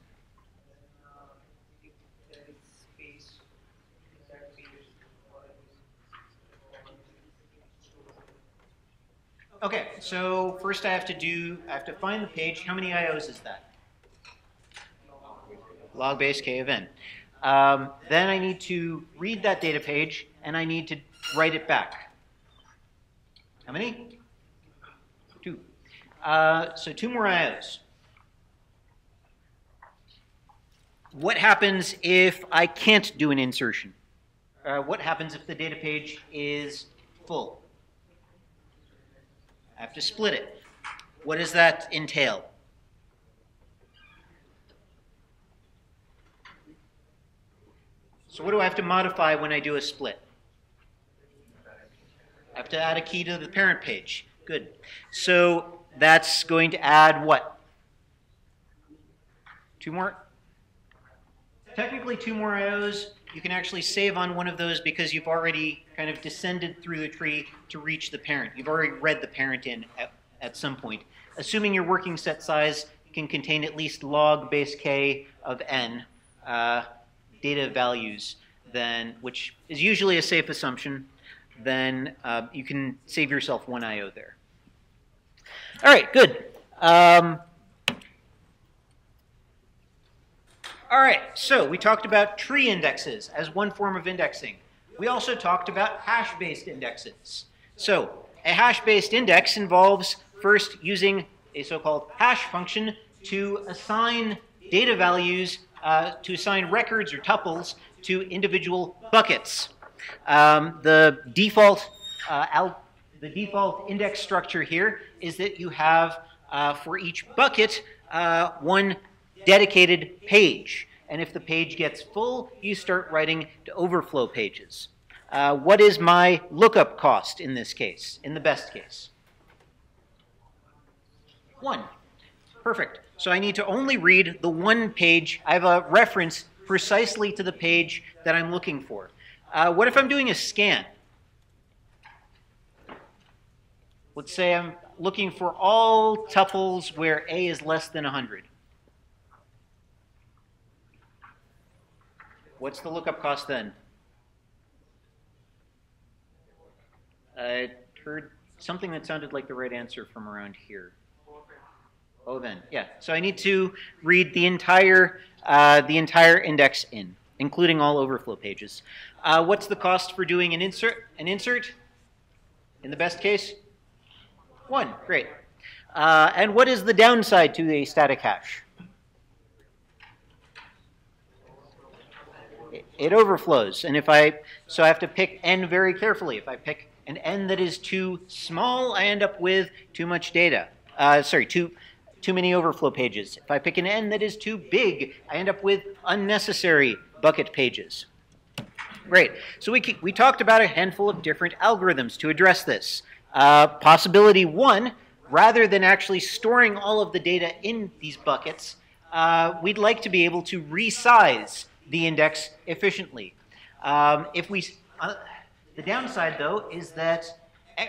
S1: Okay, so first I have to do, I have to find the page. How many IOs is that? Log base k of n. Um, then I need to read that data page and I need to write it back. How many? Uh, so two more IOs. What happens if I can't do an insertion? Uh, what happens if the data page is full? I have to split it. What does that entail? So what do I have to modify when I do a split? I have to add a key to the parent page. Good. So that's going to add what? Two more? Technically two more IOs. You can actually save on one of those because you've already kind of descended through the tree to reach the parent. You've already read the parent in at, at some point. Assuming your working set size can contain at least log base k of n uh, data values, then which is usually a safe assumption then uh, you can save yourself one IO there. All right, good. Um, all right, so we talked about tree indexes as one form of indexing. We also talked about hash-based indexes. So a hash-based index involves first using a so-called hash function to assign data values, uh, to assign records or tuples to individual buckets. Um, the default uh, the default index structure here is that you have uh, for each bucket uh, one dedicated page. And if the page gets full, you start writing to overflow pages. Uh, what is my lookup cost in this case, in the best case? One. Perfect. So I need to only read the one page. I have a reference precisely to the page that I'm looking for. Uh, what if I'm doing a scan? Let's say I'm looking for all tuples where A is less than 100. What's the lookup cost then? I heard something that sounded like the right answer from around here. Oh, then, yeah. So I need to read the entire uh, the entire index in, including all overflow pages. Uh, what's the cost for doing an insert? An insert, in the best case, one. Great. Uh, and what is the downside to a static hash? It, overflows, and if I so I have to pick n very carefully. If I pick an n that is too small, I end up with too much data. Uh, sorry, too too many overflow pages. If I pick an n that is too big, I end up with unnecessary bucket pages. Great. So we, we talked about a handful of different algorithms to address this. Uh, possibility one, rather than actually storing all of the data in these buckets, uh, we'd like to be able to resize the index efficiently. Um, if we, uh, the downside though is that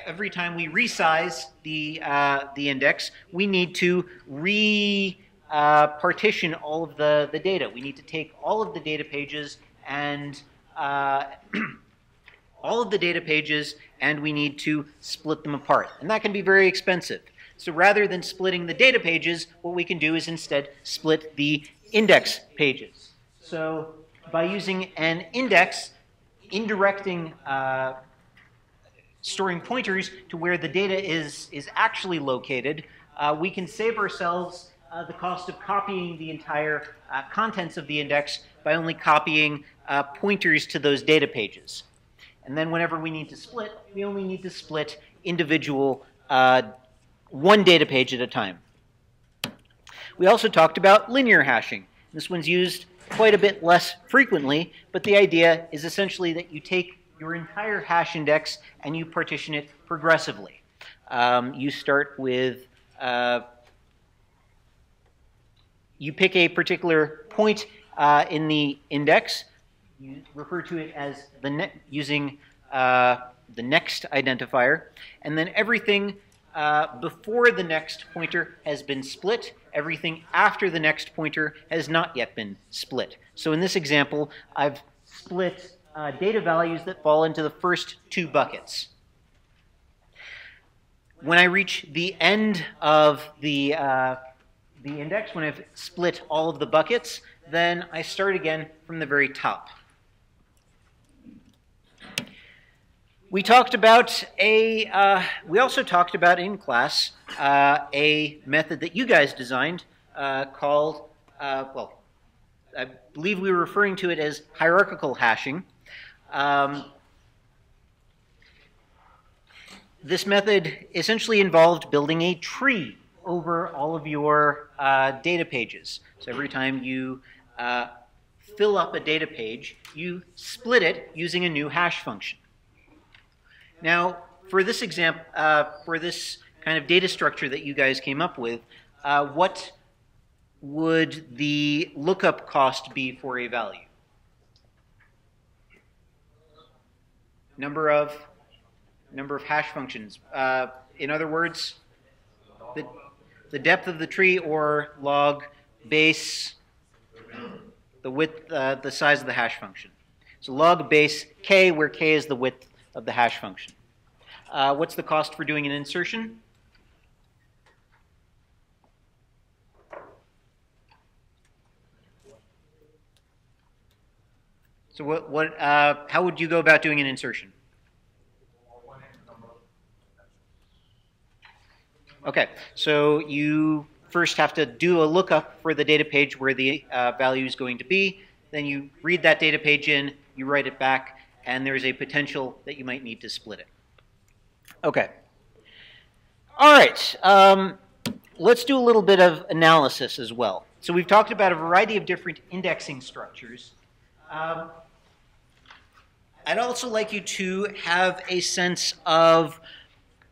S1: every time we resize the, uh, the index, we need to re uh, partition all of the, the data. We need to take all of the data pages and uh, *clears throat* all of the data pages and we need to split them apart. And that can be very expensive. So rather than splitting the data pages, what we can do is instead split the index pages. So by using an index, indirecting uh, storing pointers to where the data is, is actually located, uh, we can save ourselves uh, the cost of copying the entire uh, contents of the index by only copying uh, pointers to those data pages. And then whenever we need to split, we only need to split individual uh, one data page at a time. We also talked about linear hashing. This one's used quite a bit less frequently, but the idea is essentially that you take your entire hash index and you partition it progressively. Um, you start with, uh, you pick a particular point uh, in the index, you refer to it as the ne using uh, the next identifier, and then everything uh, before the next pointer has been split, everything after the next pointer has not yet been split. So in this example, I've split uh, data values that fall into the first two buckets. When I reach the end of the, uh, the index, when I've split all of the buckets, then I start again from the very top. We talked about a, uh, we also talked about in class uh, a method that you guys designed uh, called, uh, well, I believe we were referring to it as hierarchical hashing. Um, this method essentially involved building a tree over all of your uh, data pages. So every time you uh, fill up a data page, you split it using a new hash function. Now, for this example, uh, for this kind of data structure that you guys came up with, uh, what would the lookup cost be for a value? number of number of hash functions. Uh, in other words, the, the depth of the tree or log base the width, uh, the size of the hash function. So log base k, where k is the width of the hash function. Uh, what's the cost for doing an insertion? So what, what, uh, how would you go about doing an insertion? Okay, so you first have to do a lookup for the data page where the uh, value is going to be. Then you read that data page in, you write it back, and there's a potential that you might need to split it. Okay. All right. Um, let's do a little bit of analysis as well. So we've talked about a variety of different indexing structures. Um, I'd also like you to have a sense of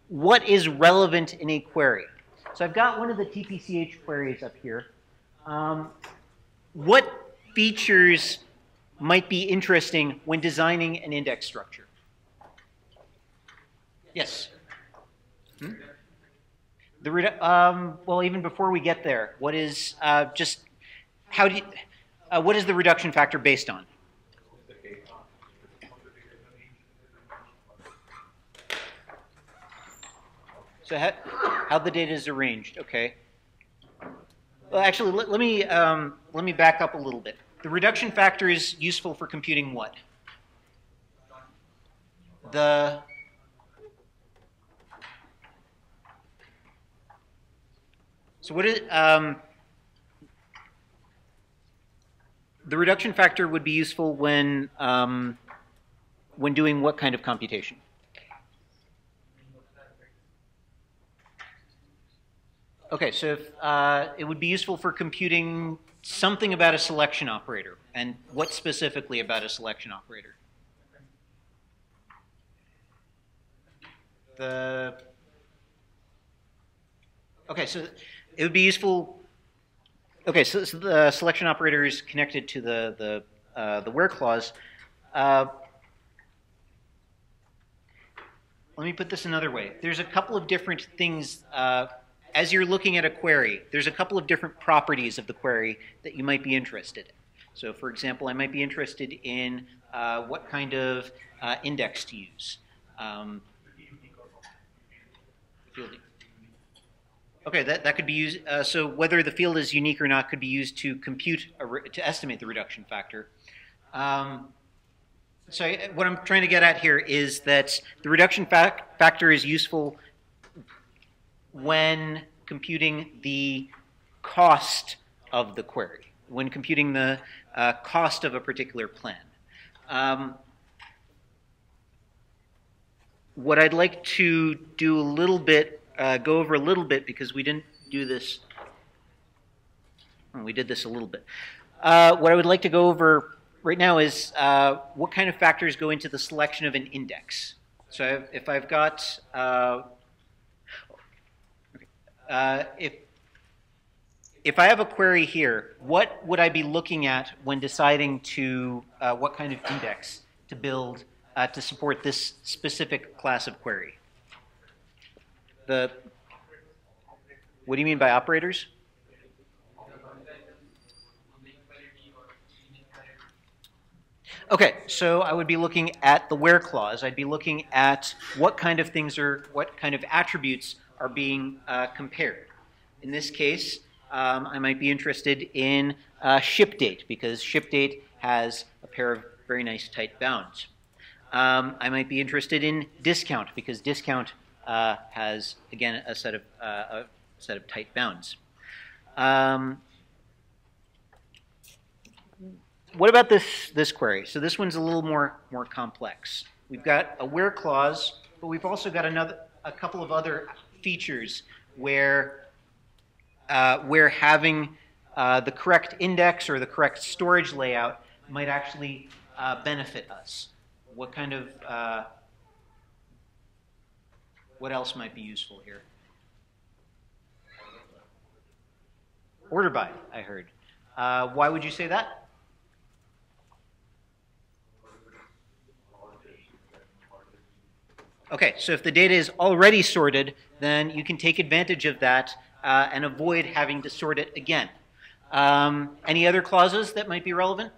S1: what is relevant in a query. So I've got one of the TPCH queries up here. Um, what features might be interesting when designing an index structure? Yes? Hmm? The um, well, even before we get there, what is uh, just how do you, uh, what is the reduction factor based on? So how, how the data is arranged, okay. Well, actually, let, let me, um, let me back up a little bit. The reduction factor is useful for computing what? The, so what is, um, the reduction factor would be useful when, um, when doing what kind of computation? Okay, so if, uh, it would be useful for computing something about a selection operator, and what specifically about a selection operator? The okay, so it would be useful. Okay, so, so the selection operator is connected to the the uh, the where clause. Uh, let me put this another way. There's a couple of different things uh, as you're looking at a query. There's a couple of different properties of the query that you might be interested in. So, for example, I might be interested in uh, what kind of uh, index to use. Um. Okay, that, that could be used. Uh, so whether the field is unique or not could be used to compute to estimate the reduction factor. Um, so I- what I'm trying to get at here is that the reduction fac- factor is useful when computing the cost of the query, when computing the uh, cost of a particular plan. Um, what I'd like to do a little bit, uh, go over a little bit, because we didn't do this. oh, We did this a little bit. Uh, what I would like to go over right now is uh, what kind of factors go into the selection of an index. So if- if I've got, uh, if if I have a query here, what would I be looking at when deciding to uh, what kind of index to build uh, to support this specific class of query? The what do you mean by operators? Okay, so I would be looking at the where clause. I'd be looking at what kind of things are, what kind of attributes are being uh, compared. In this case, um, I might be interested in uh, ship date because ship date has a pair of very nice tight bounds. Um, I might be interested in discount because discount uh, has again a set of uh, a set of tight bounds. Um, what about this this query? So this one's a little more more complex. We've got a where clause, but we've also got another a couple of other features where uh, where having uh, the correct index or the correct storage layout might actually uh, benefit us. What kind of uh, what else might be useful here? Order by, I heard. Uh, why would you say that? Okay, so if the data is already sorted, then you can take advantage of that uh, and avoid having to sort it again. Um, any other clauses that might be relevant?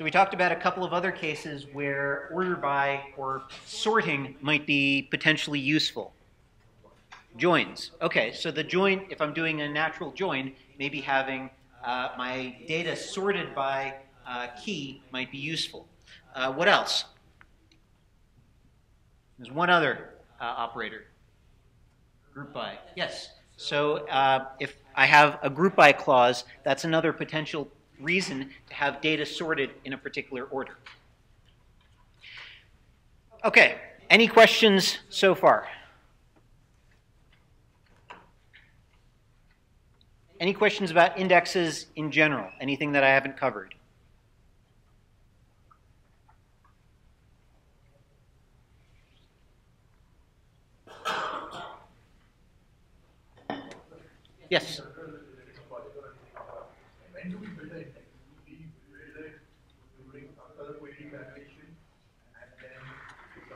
S1: So we talked about a couple of other cases where order by or sorting might be potentially useful. Joins. Okay, so the join, if I'm doing a natural join, maybe having uh, my data sorted by uh, key might be useful. Uh, what else? There's one other uh, operator. Group by. Yes. So uh, if I have a group by clause, that's another potential reason to have data sorted in a particular order. Okay. Any questions so far? Any questions about indexes in general? Anything that I haven't covered? Yes.
S2: When do we build an index? Do we build it during after the query evaluation and then the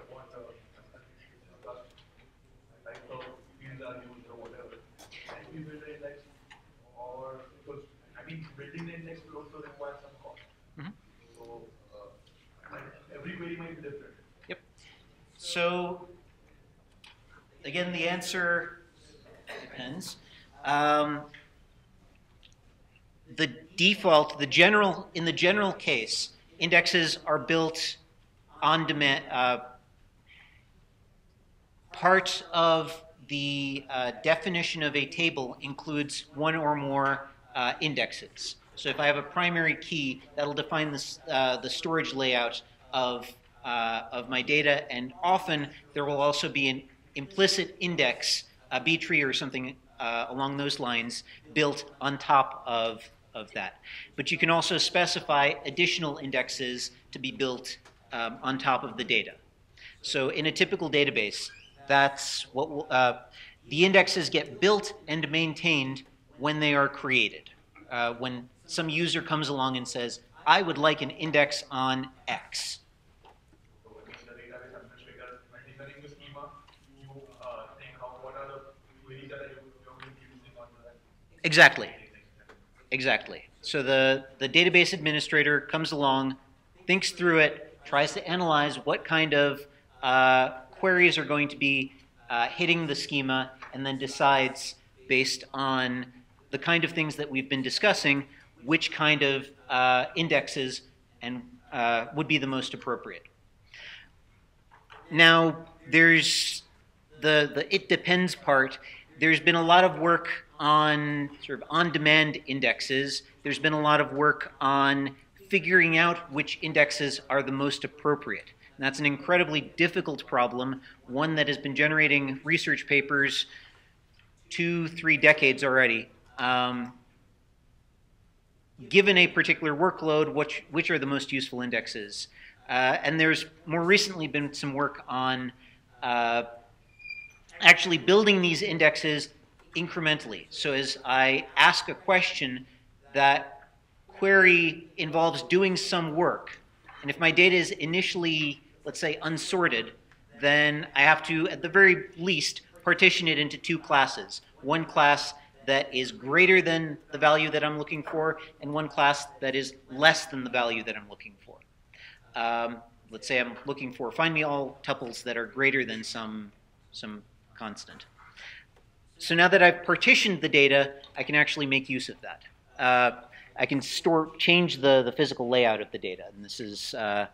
S2: like the fields are used or whatever. And we build an index or because I mean building the index will also require some cost. So uh, every query might be different. Yep.
S1: So, again, the answer depends. Um, the default, the general, in the general case, indexes are built on demand. Uh, part of the uh, definition of a table includes one or more uh, indexes. So if I have a primary key, that'll define this, uh, the storage layout of, uh, of my data, and often there will also be an implicit index, a B tree or something uh, along those lines, built on top of, of that. But you can also specify additional indexes to be built um, on top of the data. So in a typical database, that's what uh, the indexes get built and maintained when they are created. Uh, when some user comes along and says, I would like an index on X.
S2: So when the database administrator, when designing the schema, you uh, think how, what are the queries that you, you're going to be using on that?
S1: Exactly. Exactly. So the, the database administrator comes along, thinks through it, tries to analyze what kind of uh, queries are going to be uh, hitting the schema, and then decides based on the kind of things that we've been discussing which kind of uh, indexes and uh, would be the most appropriate. Now, there's the, the it depends part. There's been a lot of work on sort of on demand indexes. There's been a lot of work on figuring out which indexes are the most appropriate. And that's an incredibly difficult problem, one that has been generating research papers two, three decades already. Um, given a particular workload, which, which are the most useful indexes? Uh, and there's more recently been some work on uh, actually building these indexes incrementally. So as I ask a question, that query involves doing some work. And if my data is initially, let's say, unsorted, then I have to, at the very least, partition it into two classes. One class that is greater than the value that I'm looking for, and one class that is less than the value that I'm looking for. Um, let's say I'm looking for, find me all tuples that are greater than some, some constant. So now that I've partitioned the data, I can actually make use of that. Uh, I can store, change the, the physical layout of the data. And this is, uh,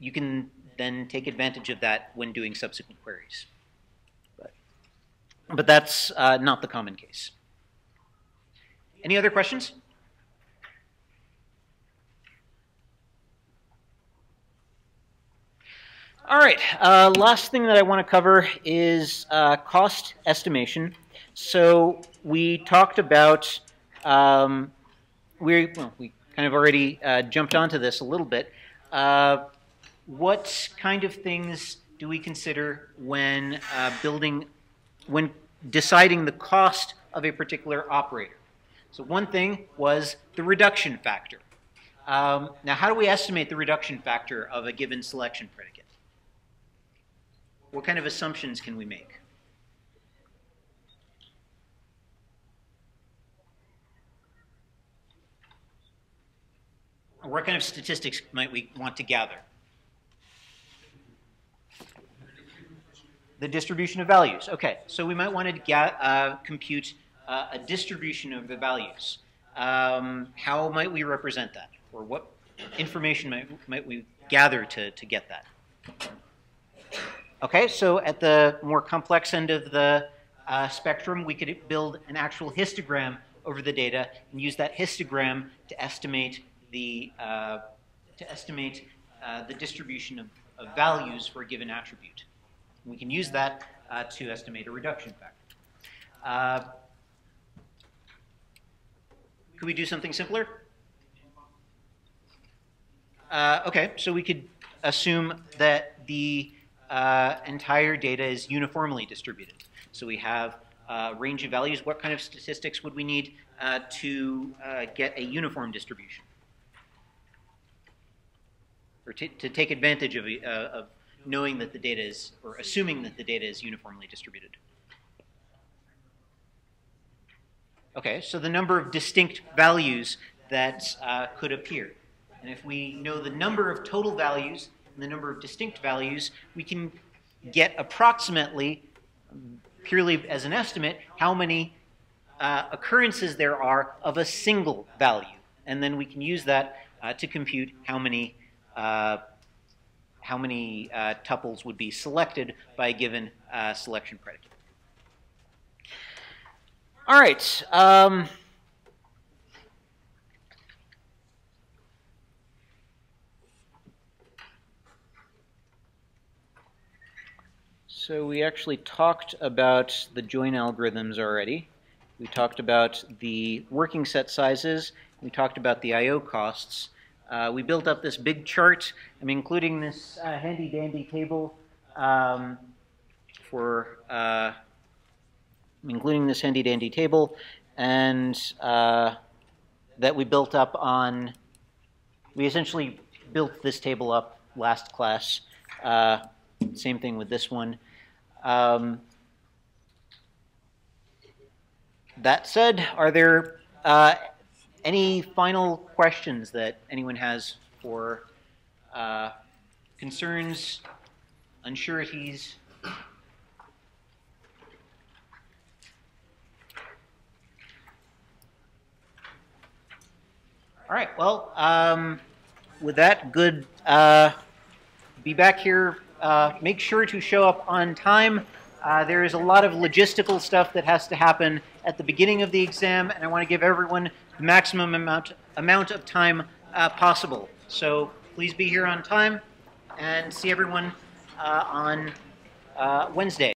S1: you can then take advantage of that when doing subsequent queries. But, but that's uh, not the common case. Any other questions? All right, uh, last thing that I want to cover is uh, cost estimation. So we talked about, um, we, well, we kind of already uh, jumped onto this a little bit. Uh, what kind of things do we consider when uh, building, when deciding the cost of a particular operator? So one thing was the reduction factor. Um, now, how do we estimate the reduction factor of a given selection predicate? What kind of assumptions can we make? What kind of statistics might we want to gather? The distribution of values. Okay, so we might want to ga- uh, compute uh, a distribution of the values. Um, how might we represent that? Or what information might, might we gather to, to get that? Okay, so at the more complex end of the uh, spectrum, we could build an actual histogram over the data and use that histogram to estimate the uh, to estimate uh, the distribution of, of, values for a given attribute. We can use that uh, to estimate a reduction factor. Uh, could we do something simpler? Uh, okay, so we could assume that the uh, entire data is uniformly distributed. So we have a range of values. What kind of statistics would we need uh, to uh, get a uniform distribution? Or to, take advantage of, uh, of knowing that the data is, or assuming that the data is uniformly distributed. Okay, so the number of distinct values that uh, could appear. And if we know the number of total values and the number of distinct values, we can get approximately, purely as an estimate, how many uh, occurrences there are of a single value. And then we can use that uh, to compute how many, uh, how many uh, tuples would be selected by a given uh, selection predicate. All right. Um, so we actually talked about the join algorithms already. We talked about the working set sizes. We talked about the I/O costs. Uh, we built up this big chart. I'm including this uh, handy dandy table um, for. Uh, including this handy dandy table, and uh, that we built up on. We essentially built this table up last class. Uh, same thing with this one. Um, that said, are there uh, any final questions that anyone has for uh, concerns, unsureties? All right. Well, um, with that, good. Uh, be back here. Uh, make sure to show up on time. Uh, there is a lot of logistical stuff that has to happen at the beginning of the exam, and I want to give everyone the maximum amount amount of time uh, possible. So please be here on time, and see everyone uh, on uh, Wednesday.